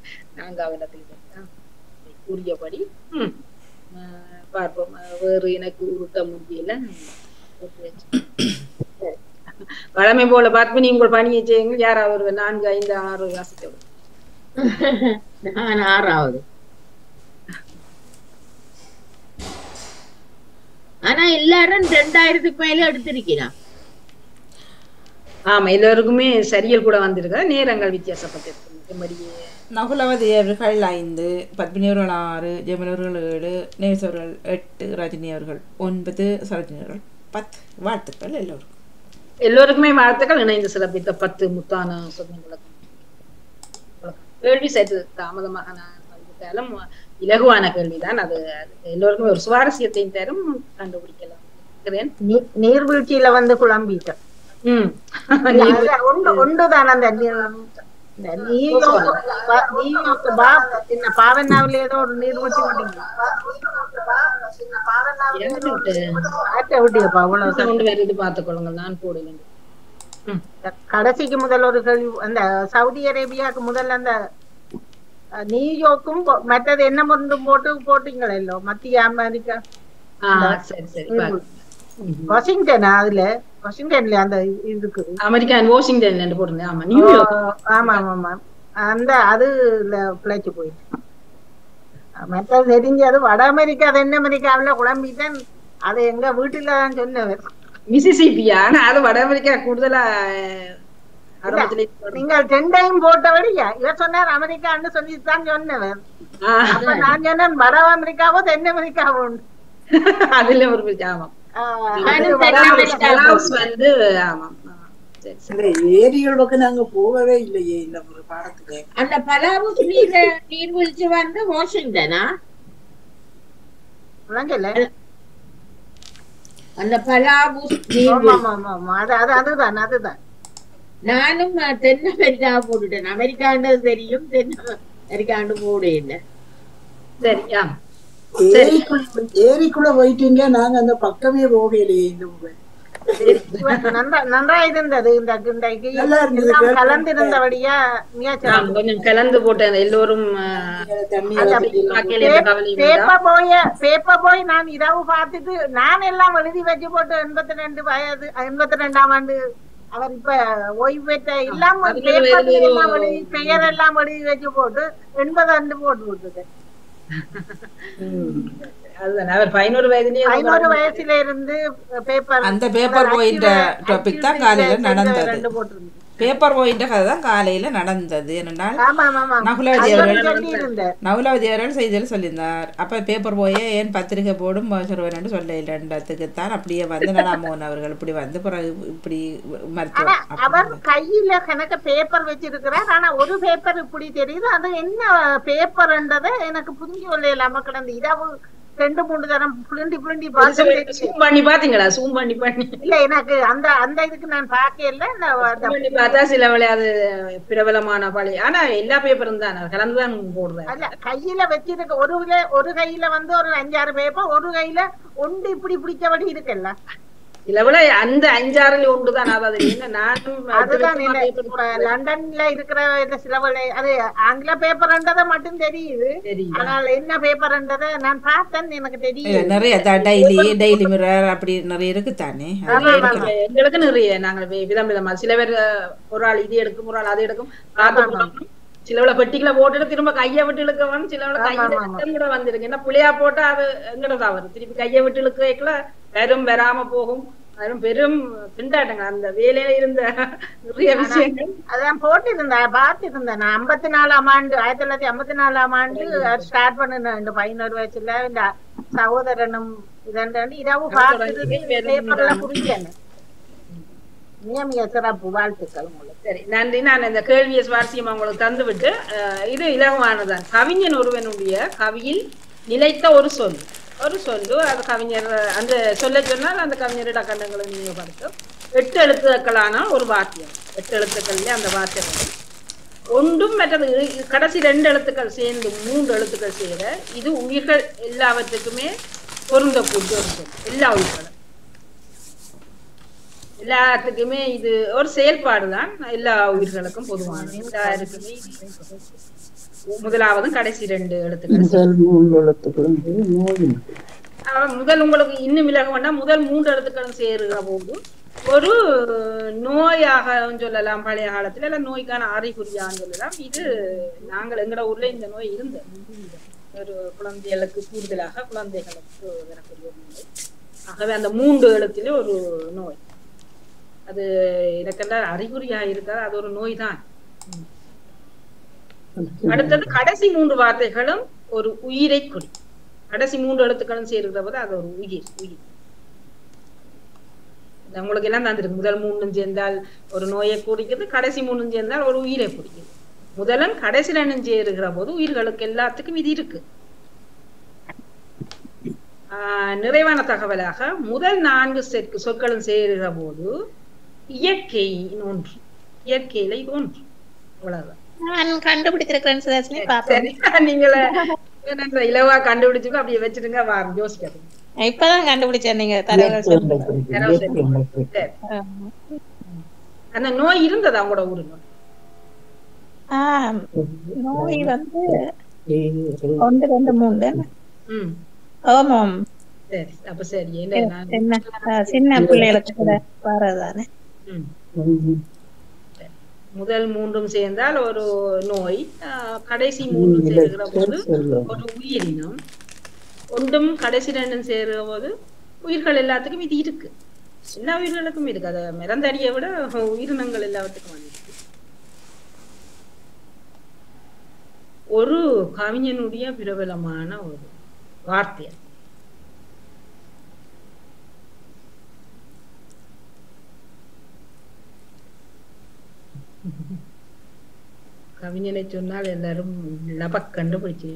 B: இடத்துக்கு போயிட்டேன். கூறியபடி பார்ப்போம். வேறு எனக்கு உருட்ட முடியல. வழமை போல பார்ப்போம் உங்கள் பணியை செய்யுங்கள். யாராவது ஒரு நான்கு ஐந்து ஆறு வாசிக்க
E: நான் ஆறாவது. ஆனா எல்லாரும் ரெண்டாயிரத்துக்கு மேல எடுத்திருக்கிறான்.
B: ஆமா எல்லோருக்குமே சரியல் கூட வந்திருக்க நேரங்கள் வித்தியாசப்பட்டிருக்கு மடியே
A: நகுலவதி அவர்கள் ஐந்து பத்மினி அவர்கள் ஆறு ஜெமினி அவர்கள் ஏழு நேஸ் அவர்கள் எட்டு ரஜினி அவர்கள் ஒன்பது சரோஜினி அவர்கள் பத்து. வாழ்த்துக்கள் எல்லோருக்கும்.
B: எல்லோருக்குமே வாழ்த்துக்கள். இணைந்து சிறப்பித்த பத்து முத்தான சொந்தங்களுக்கு. கேள்வி சற்று தாமதமாக நான் வந்துட்டாலும் இலகுவான கேள்விதான். அது எல்லோருக்குமே ஒரு சுவாரஸ்யத்தையும் தரும். கண்டுபிடிக்கலாம்.
F: நீர்வீழ்ச்சியில வந்து குழம்பிட்டேன்.
B: ம்.
F: அது ஒன்று ஒன்றுதான் அந்த பாவனாவில ஏதோ ஒரு நீர்வீழ்ச்சி கடைசிக்கு முதல் ஒரு கேள்வி அந்த சவுதி அரேபியாவுக்கு முதல்ல அந்த நியூயார்க்கும் மற்றது என்ன மருந்தும் போட்டு போட்டீங்களே இல்லோ மத்திய அமெரிக்கா
B: ஆ சரி சரி பாரு.
F: வாஷிங்டன் அதுல வாஷிங்டன்ல அந்த இருக்குது
B: அமெரிக்கன் வாஷிங்டன் போட்டிருந்தேன் ஆமா நியூயார்க்
F: ஆமா ஆமா ஆமா அந்த அதுல பிழைச்சு போயிட்டு மற்றது தெரிஞ்சது வட அமெரிக்கா தென் அமெரிக்காவுல குழம்பிட்டேன் அது எங்க வீட்டுல தான் சொன்னவர்
B: மிசிசிபியா ஆனா அது வட அமெரிக்கா கூடுதலா
F: நீங்கள் ரெண்டையும் போட்டபடியா இவர் சொன்னார் அமெரிக்கான்னு சொல்லி தான் சொன்னவர். அப்ப நான் சொன்னேன் வட அமெரிக்காவோ தென் அமெரிக்காவோ?
B: அதுல ஒரு ஆமாம். வந்து ஆமாம்
C: ஏரிகள் பக்கம் நாங்க போகவே இல்லையே இந்த ஒரு பாடத்துக்கு.
E: அந்த பலாபூஸ் நீர் நீர்வீழ்ச்சி வந்து வாஷிங்டனா? அந்த பலாபூஸ்
F: அதுதான் அதுதான்.
E: நானும் தென் அமெரிக்கா போட்டுட்டேன். அமெரிக்கான்றது தெரியும் தென் அமெரிக்காண்டு போட இல்லை.
B: சரி ஆ.
C: ஏரிக்குள்ள போயிட்டீங்க நாங்க அந்த பக்கமே போகலையே இந்த முறை
F: நன்றா இருந்தது இந்த கலந்திருந்தபடியா
B: கொஞ்சம் கலந்து போட்டேன் எல்லோரும்
F: போய் போய் நான் இரவு பார்த்துட்டு நான் எல்லாம் எழுதி வச்சு போட்டு எண்பத்தி ரெண்டு வயது எண்பத்தி ரெண்டாம் ஆண்டு அவர் இப்ப ஓய்வு பெற்ற இல்லாம எல்லாம் எழுதி பெயர் எல்லாம் எழுதி வச்சு போட்டு எண்பது ஆண்டு போட்டு விட்டுது
B: பதினோரு
F: வயசுல இருந்து பேப்பர்
A: அந்த பேப்பர் போயின்ற டாபிக் தான் காலையில நடந்தது. பேப்பர் போயின்ற கதை தான் காலையில நடந்தது.
F: ஆமா
A: நகுலவதி அவர்கள் நகுலவதி அவர்கள் செய்தியில் சொல்லியிருந்தார். அப்ப பேப்பர் போயே ஏன் பத்திரிகை போடும் சொல்லுவேன் சொல்ல இல்லைன்றதுக்கு தான் அப்படியே வந்து நடாமோகன் அவர்கள் இப்படி வந்து பிறகு இப்படி மருத்துவம்
F: அவர் கையில கணக்கு பேப்பர் வச்சிருக்கிறார். ஆனா ஒரு பேப்பர் இப்படி தெரியுது. அது என்ன பேப்பர்ன்றதை எனக்கு புரிஞ்சு கொள்ளையில கிடந்து. இரவு ரெண்டு மூணு தரம் புளுண்டி பார்த்து
B: zoom பண்ணி பாத்தீங்களா? ஜூம் பண்ணி பண்ணி.
F: இல்ல எனக்கு அந்த அந்த இதுக்கு நான் பார்க்கல
B: பண்ணி பார்த்தா சில வேளை அது பிரபலமான பழைய ஆனா எல்லா பேப்பரும் தான். கலந்துதான் போடுறேன்.
F: அல்ல கையில வச்சிருக்க ஒரு ஒரு கையில வந்து ஒரு அஞ்சாறு பேப்பர் ஒரு கையில ஒன்று இப்படி பிடிச்சபடி இருக்குல்ல?
B: வேளை அந்த அஞ்சாறுல ஒன்றுதான் அதாவது என்ன நானும்
F: லண்டன்ல இருக்கிற இந்த சில வேளை- அது ஆங்கில பேப்பர்ன்றதை மட்டும் தெரியுது. ஆனால் என்ன பேப்பர்ன்றதை நான் பார்த்தேன் எனக்கு தெரியும்
A: நிறைய டெய்லி டெய்லி மிரர் அப்படி நிறைய
F: ஆமா.
A: எடுக்கலாம்.
B: எங்களுக்கு நிறைய. நாங்க வி- விதம் விதமா. சில பேர் ஒரு ஆள் இது எடுக்கும் ஒரு ஆள் அது எடுக்கும். பார்த்து. சிலவள பெட்டிக்குள்ள போட்டுட்டு திரும்ப கையை விட்டு இழுக்கவன் சிலவள கையில கூட வந்திருக்கு என்ன புளியா போட்டா அது எங்கடதா வரும் திருப்பி கையை விட்டு இழுக்கல வெறும் வராம போகும் வெறும் பெரும் திண்டாட்டங்க அந்த வேலையில இருந்த நிறைய விஷயங்கள்
F: அதான் போட்டிருந்தேன் பார்த்திருந்தேன் நான் ஐம்பத்தி நாலாம் ஆண்டு ஆயிரத்தி தொள்ளாயிரத்தி ஐம்பத்தி நாலாம் ஆண்டு ஸ்டார்ட் பண்ணினேன் இந்த பதினோரு வயசுல இந்த சகோதரனும் இதண்டு இரவு பார்த்துட்டு பேப்பர்ல குறிச்சேன் மிக சிறப்பு வாழ்த்துக்கள் உங்களுக்கு
B: சரி நன்றி. நான் இந்த கேள்வியை சுவாரஸ்யம் அவங்களுக்கு தந்துவிட்டு இது இலகுவானதான் கவிஞன் ஒருவனுடைய கவியில் நிலைத்த ஒரு சொல். ஒரு சொல்லு அது கவிஞர் அந்த சொல்ல சொன்னால் அந்த கவிஞரோட கண்டங்களை நீங்க எட்டு எழுத்துக்களான ஒரு வாக்கியம் எட்டு எழுத்துக்கள்லேயே அந்த வாக்கியம் ஒன்றும் மற்றது கடைசி ரெண்டு எழுத்துக்கள் சேர்ந்து மூன்று எழுத்துக்கள் சேர இது உயிர்கள் எல்லாவற்றுக்குமே பொருந்தக்கூடிய ஒரு சொல். எல்லா உயிர்களும். எல்லாத்துக்குமே இது ஒரு செயல்பாடு தான் எல்லா உயிர்களுக்கும் பொதுவானது. எல்லாருக்குமே முதலாவதும் கடைசி ரெண்டு எழுத்துக்கள்.
C: முதல்
B: உங்களுக்கு இன்னும் விலகும்னா முதல் மூன்று எழுத்துக்களும் சேருகிற போது ஒரு நோயாக சொல்லலாம். பழைய காலத்துல இல்ல நோய்க்கான அறிகுறியான்னு சொல்லலாம். இது நாங்கள் எங்கட ஊர்ல இந்த நோய் இருந்தது. ஒரு குழந்தைகளுக்கு கூடுதலாக குழந்தைகளுக்கு வரக்கூடிய நோய் ஆகவே அந்த மூன்று எழுத்திலே ஒரு நோய். அது எனக்கெல்லாம் அறிகுறியா இருக்கா அது ஒரு நோய் தான் அடுத்தது கடைசி மூன்று வார்த்தைகளும் ஒரு உயிரை குறி. கடைசி மூன்று எழுத்துக்களும் சேர்க்கிற போது அது ஒரு உயிர் உயிர். உங்களுக்கு எல்லாம் தந்திருக்கு முதல் மூணும் சேர்ந்தால் ஒரு நோயை குறிக்குது கடைசி மூணும் சேர்ந்தால் ஒரு உயிரை குறிக்குது முதலும் கடைசி ரெண்டும் சேருகிற போது உயிர்களுக்கு எல்லாத்துக்கும் இது இருக்கு. ஆஹ் நிறைவான தகவலாக முதல் நான்கு சொற்க- சொற்களும் சேருகிற போது இயற்கை ஒன்று இயற்கையில இது ஒன்று அவ்வளவுதான்.
G: நான்
B: சரி நீங்கள என்னன்ற இலவா கண்டுபிடிச்சுக்கோ அப்படியே வச்சிருங்க வாரம் யோசிக்காது
G: இப்பதான் கண்டுபிடிச்சேன் நீங்க
B: அந்த நோய் இருந்ததா உங்களோட ஊருல?
G: ஆஹ் நோய் வந்து ஒன்று ரெண்டு மூணு ஆமாம்
B: சரி அப்ப சரி. என்ன
G: சின்ன பிள்ளைகளுக்கு
B: ம். முதல் மூன்றும் சேர்ந்தால் ஒரு நோய். கடைசி மூன்றும் சேர்கிற போது ஒரு உயிரினம். ஒன்றும் கடைசி ரெண்டும் சேருகிற போது உயிர்கள் எல்லாத்துக்கும் இது இருக்கு. எல்லா உயிர்களுக்கும் இருக்கு. அதை மிரந்தடியை விட உயிரினங்கள் எல்லாத்துக்கும் இருக்கு. ஒரு கவிஞனுடைய பிரபலமான ஒரு வார்த்தை கவிஞனை சொன்னால் எல்லாரும் லபக் கண்டுபிடிச்சு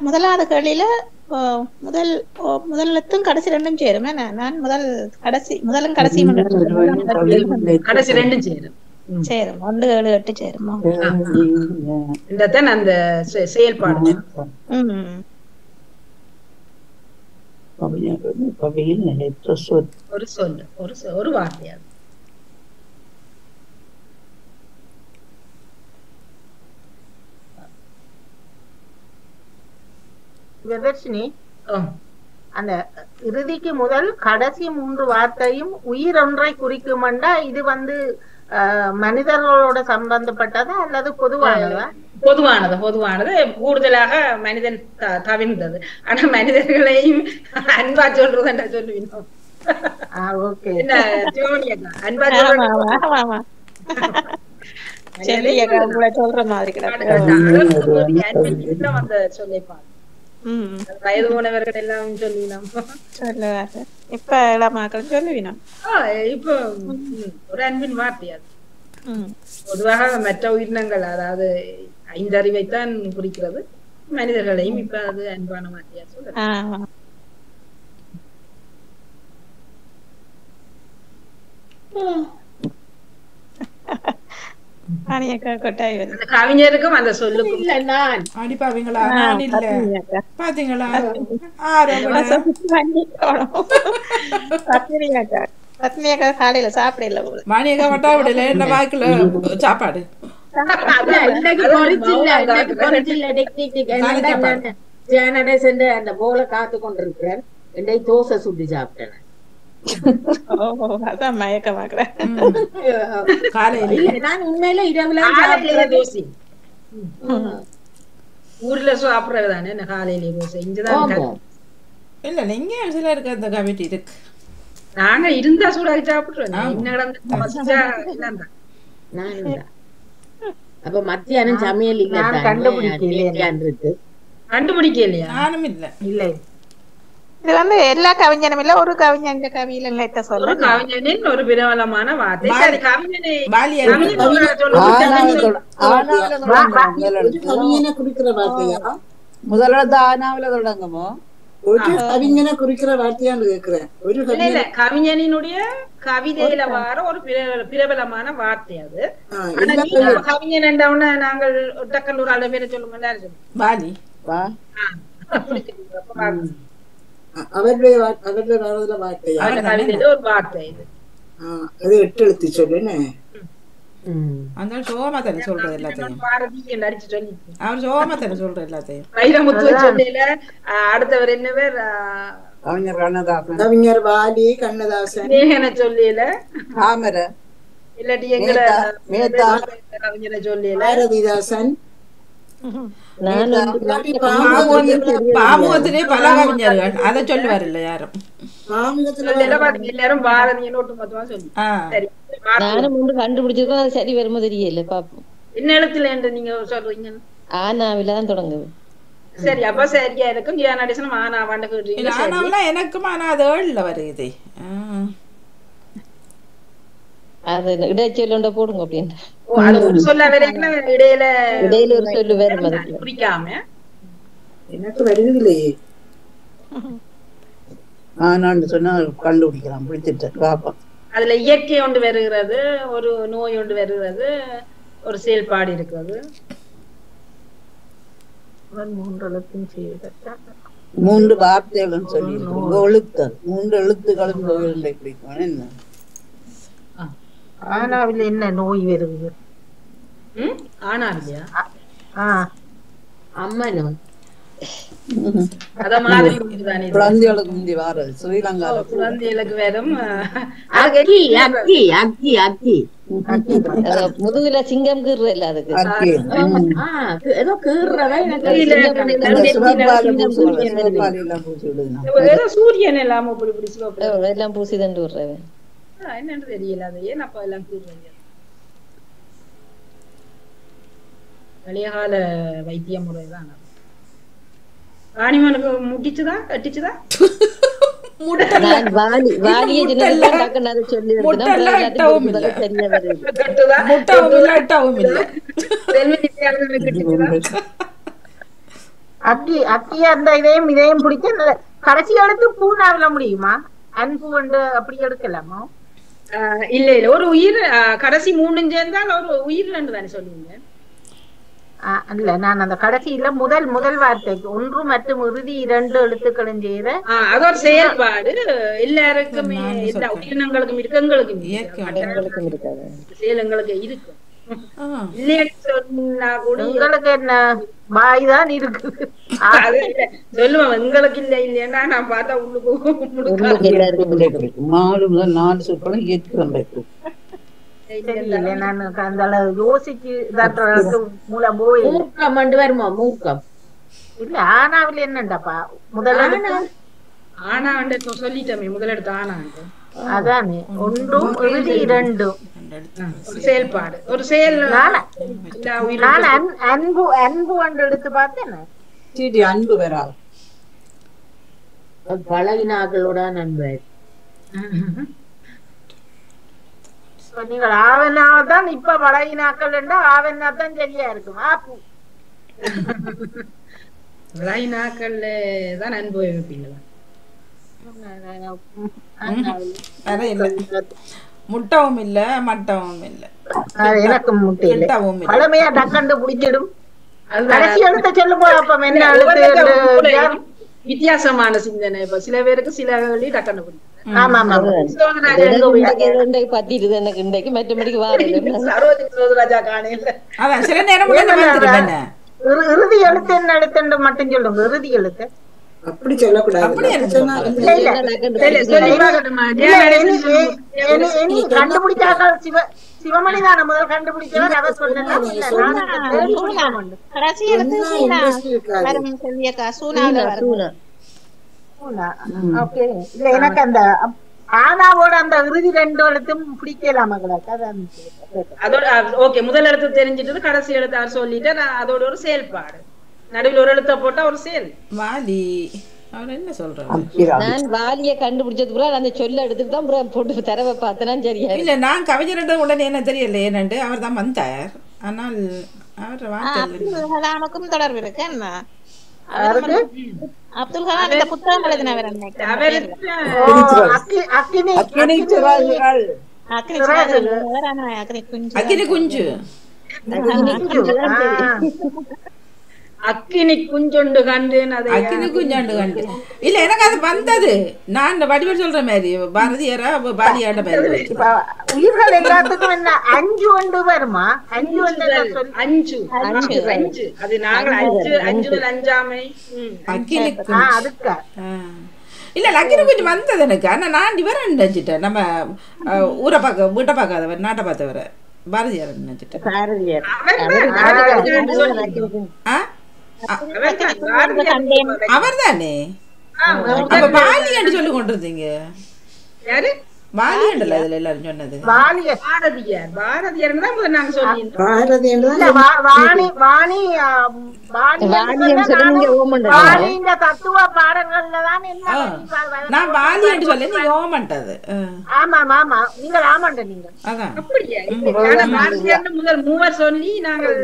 G: முதலாவது கேள்வியில முதல் ஓ, முதல் எழுத்தும் கடைசி ரெண்டும் சேரும். என்ன? நான் முதல் கடைசி முதலும் மட்டும்
B: கடைசி ரெண்டும் சேரும்.
G: சேரும். ஒன்று ஏழு எட்டு சேருமா.
B: இந்த தான் அந்த செயல்பாடு. ஒரு சொல் ஒரு ஒரு வார்த்தை ஆ,
F: அந்த இறுதிக்கு முதல் கடைசி மூன்று வார்த்தையும் உயிர் ஒன்றை குறிக்குமெண்டா இது வந்து மனிதர்களோட சம்பந்தப்பட்டதா அல்லது பொதுவானதா?
B: பொதுவானது பொதுவானது. கூடுதலாக மனிதன் தவிர்ந்தது. ஆனா மனிதர்களையும் அன்பா சொல்றதுன்றா சொல்லுவீங்க அன்பா
G: உங்களை சொல்ற மாதிரி கிடக்கு.
B: வயது போனவர்கள் எல்லாம் சொல்லினோம்
G: சொல்லுவாரு. இப்ப இளமாக்கள் சொல்லுவீனம்
B: ஆ, இப்போ ஒரு அன்பின் வார்த்தை அது. பொதுவாக மற்ற உயிரினங்கள் அதாவது ஐந்தறிவைத்தான் குறிக்கிறது. மனிதர்களையும் இப்ப அது அன்பான வார்த்தையா
G: ஆமா அணியக்கா கொட்டாய் வருது
B: அந்த கவிஞருக்கும் அந்த சொல்லுக்கும்.
E: இல்ல நான்.
A: அடிப்பாவீங்களா நான் இல்ல. பாத்தீங்களா?
G: பத்மினியாக்கா காலையில சாப்பிடல போல.
A: மணியக்கா வட்டா விடல என்ன வாய்க்குல சாப்பாடு.
E: அந்த போல காத்து கொண்டிருக்கிறேன் என்னை தோசை சுட்டு சாப்பிட்டேன்.
G: அதான் மயக்க பாக்குறேன்
A: காலையில.
E: இல்ல நான் உண்மையில இரவுல
B: தோசை. ஊர்ல சாப்பிடுறது தானே என்ன காலையில தோசை? இங்கதான்.
A: இல்ல இல்ல இங்க சிலருக்கு அந்த கமிட்டி இருக்கு
B: நாங்க இருந்தா சூடாக்கி சாப்பிட்டுருவோம்.
E: அப்ப மத்தியானம் சமையல் இல்ல. நேத்தியான் இருக்கு
B: கண்டுபிடிக்க இல்லையா
A: நானும் இல்ல.
F: இல்லை.
G: இது வந்து எல்லா கவிஞனும் இல்ல ஒரு கவிஞன் கவியில
B: ஒரு
G: சொல்ல.
B: கவிஞனின் ஒரு பிரபலமான வார்த்தை. சரி கவிஞனை
A: பாலியா
B: கவிஞன்
H: குறிக்கிற வார்த்தையா? முதல்ல ஆனாவில தொடங்குமோ ஒரு கவிஞனை குறிக்கிற வார்த்தையான்னு கேக்குறேன் ஒரு
B: கவிஞனினுடைய கவிதையில வார ஒரு பிர- பிரபலமான வார்த்தை அது. கவிஞன் என்றவுடனே நாங்கள் டக்கல்லூர் அளவு பேரை சொல்லுங்க.
A: பாலி
H: வா. அவருடைய அவருடைய
B: கவிதையில ஒரு வார்த்தை இது
H: ஆ, அது எட்டு எழுத்து சொல்லுன்னு
A: அந்த சோமா தானே சொல்றது எல்லாத்தையும்
B: பாரதி என்று அடிச்சு சொல்லி
A: அவர் சோமா தானே சொல்ற எல்லாத்தையும்
B: வைரமுத்து சொல்லையில அடுத்தவர் என்ன பேர்
H: கவிஞர் கண்ணதாசன் கவிஞர் வாலி கண்ணதாசன்
B: நேகன சொல்லையில
H: தாமர
B: இல்லாட்டி. கவிஞரை சொல்லையில
H: பாரதிதாசன் இல்லாட்டி
A: பாமுகத்திலே பல கவிஞர்கள் அதை சொல்லுவார் இல்ல யாரும்.
D: நானும் ஒன்று கண்டுபிடிச்சிருக்கோம் அது சரி வருமோ தெரியல பாப்போம்.
B: என்ன எழுத்துல என்று நீங்க சொல்றீங்க?
D: ஆனாவில தான் தொடங்குது.
B: சரி அப்ப சரியா இருக்கும். ஜியானடிசன் ஆனாவாண்ட
A: இல்ல
B: கேட்டீங்க சரி.
A: ஆனாவெல்லாம் எனக்கும் ஆனா அது ஏழுல வருது.
D: அது இடைச்சொல்லுண்ட போடுங்க அப்படின்னு
B: அது சொல்ல வரைக்கும் இடையில
D: இடையில ஒரு சொல்லு வரும் அதுக்கு
B: குறிக்காம
H: எனக்கு வருது இல்லையே ஆனான்னு சொன்னா கண்டுபிடிக்கலாம் பிடிச்சிட்டு. பாப்போம்
B: அதுல இயற்கை ஒன்று வருகிறது ஒரு நோய் ஒன்று வருகிறது ஒரு செயல்பாடு இருக்கிறது.
F: மூன்று எழுத்தும் செய்வதற்கு
H: மூன்று வார்த்தைகளும் சொல்லி எழுத்து மூன்று எழுத்துக்களும் தொழிலை பிடிக்கும். என்ன?
F: ஆனாவில் என்ன நோய் வருது?
B: ம்? ஆனா இல்லையா
F: ஆ.
E: அம்மனோ
B: அத மாதிரி ஒன்றுதானே இது.
H: குழந்தைகளுக்கு முந்தி வாரது ஸ்ரீலங்கால
B: குழந்தைகளுக்கு வேறும்
E: அக்கி அக்கி அக்கி அக்கி
D: அது முதுகுல சிங்கம் கீறல அதுக்கு?
E: ஏதோ கீறதா எனக்கு
B: சூரியன் எல்லாம்
D: பூசி தண்டு விடுறவன்.
B: என்னன்னு தெரியல. அது ஏன் அப்ப எல்லாம் கூறுறீங்க பழைய கால வைத்திய முறைதான் அது. ராணிமனுக்கு முட்டிச்சுதா? கட்டிச்சுதா?
F: அக்கி அந்த இதையும் இதையும் நல்ல- கடைசி எடுத்து பூனாவில முடியுமா? அன்பு வந்து அப்படி எடுக்கலாமா?
B: இல்ல இல்ல. ஒரு உயிர் கடைசி மூணு சேர்ந்தால் ஒரு உயிர் ரெண்டு தானே சொல்லுவீங்க?
F: இல்ல. நான் அந்த கடைசியில முதல் முதல் வார்த்தைக்கு ஒன்று மற்றும் இறுதி இரண்டு எழுத்துக்களும்
B: ஆஹ் அது ஒரு செயல்பாடு. எல்லாருக்குமே எல்லா உயிரினங்களுக்கும் இருக்கு எங்களுக்கும் இருக்கு.
A: இயற்கை
D: எங்களுக்கும்
B: இருக்கு. இல்லைன்னு சொன்னா கூட
F: உங்களுக்கு என்ன வாய் தான் இருக்குது.
B: சொல்லுவேன் எங்களுக்கு இல்ல இல்லையா நான் பார்த்தா உள்ளுக்கு.
H: நாலு முதல் நாலு சொற்களும்
E: மூர்க்கம்
F: இல்ல ஆனாவில் என்னண்டாப்பா? முதல் எழுத்து
B: ஆனா சொல்லிட்டோமே முதலெடுத்து ஆனா
F: அதானே. ஒன்றும் இரண்டும்.
B: செயல்பாடு. ஒரு செயல்
F: அன்பு அன்பு என்று எடுத்து பார்த்தேன்
H: சீடி அன்பு வராது
E: பழகினாக்களோட நண்பர்.
F: இப்ப நீங்கள் ஆவனாதான் இப்ப பழகினாக்கள் ஆவனா தான் சரியா இருக்கும். ஆப்பு
B: ரைனாக்கள்ல தான் அனுபவிப்பீங்களா
A: முட்டவும் இல்லை மட்டவும் இல்லை.
F: எனக்கு முட்டை இல்லை. பழமையா டக்கண்டு பிடிச்சிடும். கடைசி எழுத்த சொல்லுங்க அப்ப என்ன எழுத்து
B: வித்தியாசமான சிந்தனை. இப்ப சில பேருக்கு சில கேள்வி டக்குன்னு பிடிக்கும்
F: இறுதி எழுத்து என்ன எழுத்துன்னு மட்டும் சொல்லுங்க இறுதி எழுத்து.
H: அப்படி சொல்லக்கூடாது.
F: சிவமணி தானே முதல் கண்டுபிடிச்சவர் அவர் இல்ல எனக்கு அந்த ஆனாவோட அந்த இறுதி ரெண்டு எழுத்தும் பிடிக்கல மகளுக்கு அதான்
B: அதோட ஓகே. முதல் எழுத்து தெரிஞ்சிட்டு கடைசி எழுத்து அவர் சொல்லிட்டு நான் அதோட ஒரு செயல்பாடு. நடுவில் ஒரு எழுத்த போட்டா ஒரு செயல்
A: வாலி அவர் என்ன சொல்றாரு?
D: நான் வாலிய கண்டுபிடிச்சது பிறகு அந்த சொல்ல எடுத்துட்டு தான் பிறகு போட்டு தரவை பார்த்தனா சரியா.
A: இல்ல நான் கவிஞரிடம் உடனே என்ன தெரியல ஏனண்டு அவர் தான் வந்தார். ஆனால் அவர் வார்த்தை
G: தொடர்பு இருக்கு என்ன? அப்துல் கலாம் இந்த புத்தகம் எழுதினவர் அக்னி குஞ்சு.
A: அக்கினி
B: குஞ்சொண்டு கண்டேன் அதை
A: அக்கினி குஞ்சாண்டு கண்டு. இல்ல எனக்கு அது வந்தது. நான் இந்த வடிவல் சொல்ற மாதிரி பாரதியாரா பாரதியாண்ட மாதிரி
F: உயிர்கள் எல்லாத்துக்கும் என்ன? அஞ்சு ஒன்று வருமா? அஞ்சு
B: அஞ்சு அஞ்சு. அஞ்சு அது நாங்கள் அஞ்சு அஞ்சு அஞ்சாமை.
A: அக்கினி
F: அதுக்கா.
A: இல்ல அக்கினி குஞ்சு வந்தது எனக்கு. ஆனா நான் இவரை நினைச்சிட்டேன். நம்ம அஹ், ஊரை பார்க்க வீட்டை பார்க்காதவர் நாட்டை பார்த்தவரை. பாரதியார் நினைச்சிட்டேன்.
D: பாரதியார்.
A: ஆ
B: அவர்தான் பாரதியார்
A: அவர் தானே அப்ப பாலியாண்டு சொல்லி கொண்டிருந்தீங்க
B: யாரு
A: இதுல எல்லாரும் சொன்னது
B: பாரதியார் பாரதியார் தான் நாங்க சொல்லியிருந்தோம்
F: வாணி வாணி
D: நீங்க
F: தத்துவ பாடங்கள்ல தான்.
A: நான் பாலியாண்டு சொல்லி நீங்க
F: ஆமா ஆமா நீங்க ஆமாண்ட நீங்க
B: அப்படியா முதல் மூவர் சொல்லி நாங்கள்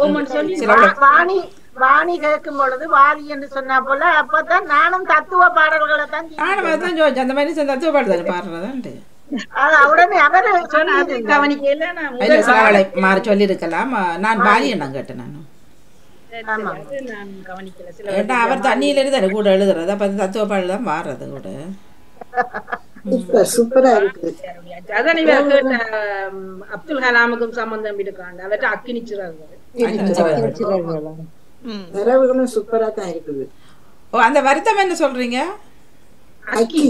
B: ஓமன் சொல்லி
F: வாணி வாணி கேட்கும் பொழுது வாலி என்று சொன்னா போல அப்பதான் நானும் தத்துவ பாடல்களை தான்
A: நானும் அந்த மாதிரி தத்துவ பாட்டு தானே பாடுறதான்ட்டு
F: அது உடனே அவரு
B: ஆனா அது
F: சொன்னது
B: கவனிக்கல. நான்
A: நான் பாலியண்ணம் கேட்டேன் நான்.
F: ஆமா.
B: அது நான் கவனிக்கல. சில
A: ஏட்டா அவர் தண்ணியில இருந்து கூட எழுதுறது. அப்ப தத்துவ பாடல் தான் மாறுறது கூட.
B: அப்துல் கலாமுக்கும் சம்பந்தம் இருக்காண்டு அவர்கிட்ட அக்கினிச்சிறாங்க
G: ம்.
H: தரவுகளும் சூப்பரா தான் இருக்குது.
A: ஓ அந்த வருத்தம் என்ன சொல்றீங்க?
B: அதுக்கு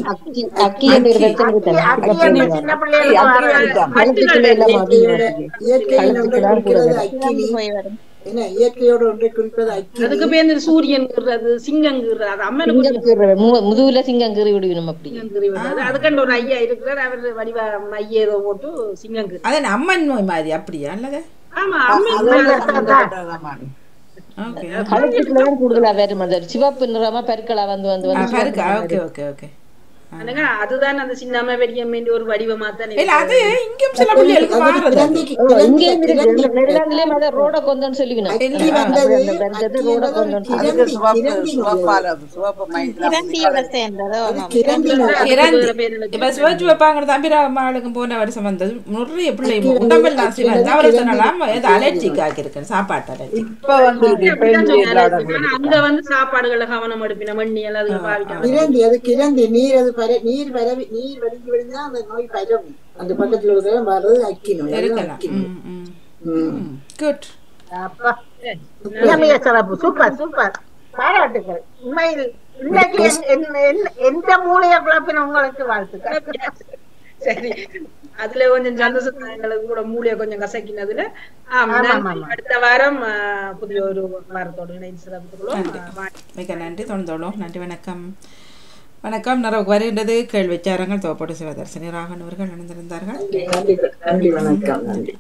B: பேர் அம்மனுக்கு
D: சிங்கம் முதுகுல சிங்கம் கீறி விடுவிடும் அப்படி.
B: அதுக்கண்டு ஒரு ஐயா இருக்கிறார். அவர் வடிவ ஐயா ஏதோ போட்டு
A: என்ன அம்மன் நோய் மாதிரி அப்படியா? அல்லது?
B: ஆமா அம்மன்
A: ஓகே
D: கழுத்துக்குள்ளதான் கூடுதலா வரும் அந்த சிவப்பு நிறமா பெருக்களா வந்து வந்து வந்து
A: ஓகே ஓகே ஓகே
B: அதுதான் அந்த சின்னம்மா பெரியம்மன் ஒரு வடிவமா தானே
A: இல்ல அது இங்கேயும் சில பிள்ளைகளுக்கு அது.
D: ரோட
H: வந்தது
D: அந்த ரோட
C: சிவப்பால சிவப்பு
G: கிரந்தியோட சேர்ந்ததோ
A: கிரந்தி இப்ப போன வருஷம் வந்தது. நிறைய பிள்ளை உடம்பெல்லாம் சிவந்து அவர் சொன்னலாம் ஏதோ சாப்பாட்டு அலர்ஜி
C: இப்ப
B: அங்க வந்து சாப்பாடுகளை கவனம் எடுப்பின மண்ணியல் அது பாவிக்கணும்
H: கிழந்தி அது கிழந்தி நீர் அது பர நீர் பரவி நீர் வடிஞ்சு விழுந்தா அந்த நோய் பரவும். அந்த பக்கத்துல ஒரு வர்றது அக்கி நோய் அக்கி நோய்.
F: சிறப்பு சூப்பர் சூப்பர். பாராட்டுகள். உண்மையில் இன்னைக்கு எந்த மூளைய குழப்பின உங்களுக்கு வாழ்த்துக்கள்?
B: சரி. அதுல கொஞ்சம் சந்தோஷம் எங்களுக்கு கூட மூளைய கொஞ்சம் கசக்கினதுல. அடுத்த வாரம் புதிய ஒரு வாரத்தோடு இணைந்து சிறப்பித்துக்கொள்வோம்
A: மிக நன்றி. தொடர்ந்தோளும் நன்றி வணக்கம். வணக்கம். நிறைவு வருகின்றது கேள்வி விசாரங்கள் தோப்போடு சிவதர்சினி ராகன் அவர்கள் இணைந்திருந்தார்கள்
H: வணக்கம். நன்றி
A: வணக்கம்.
G: நன்றி.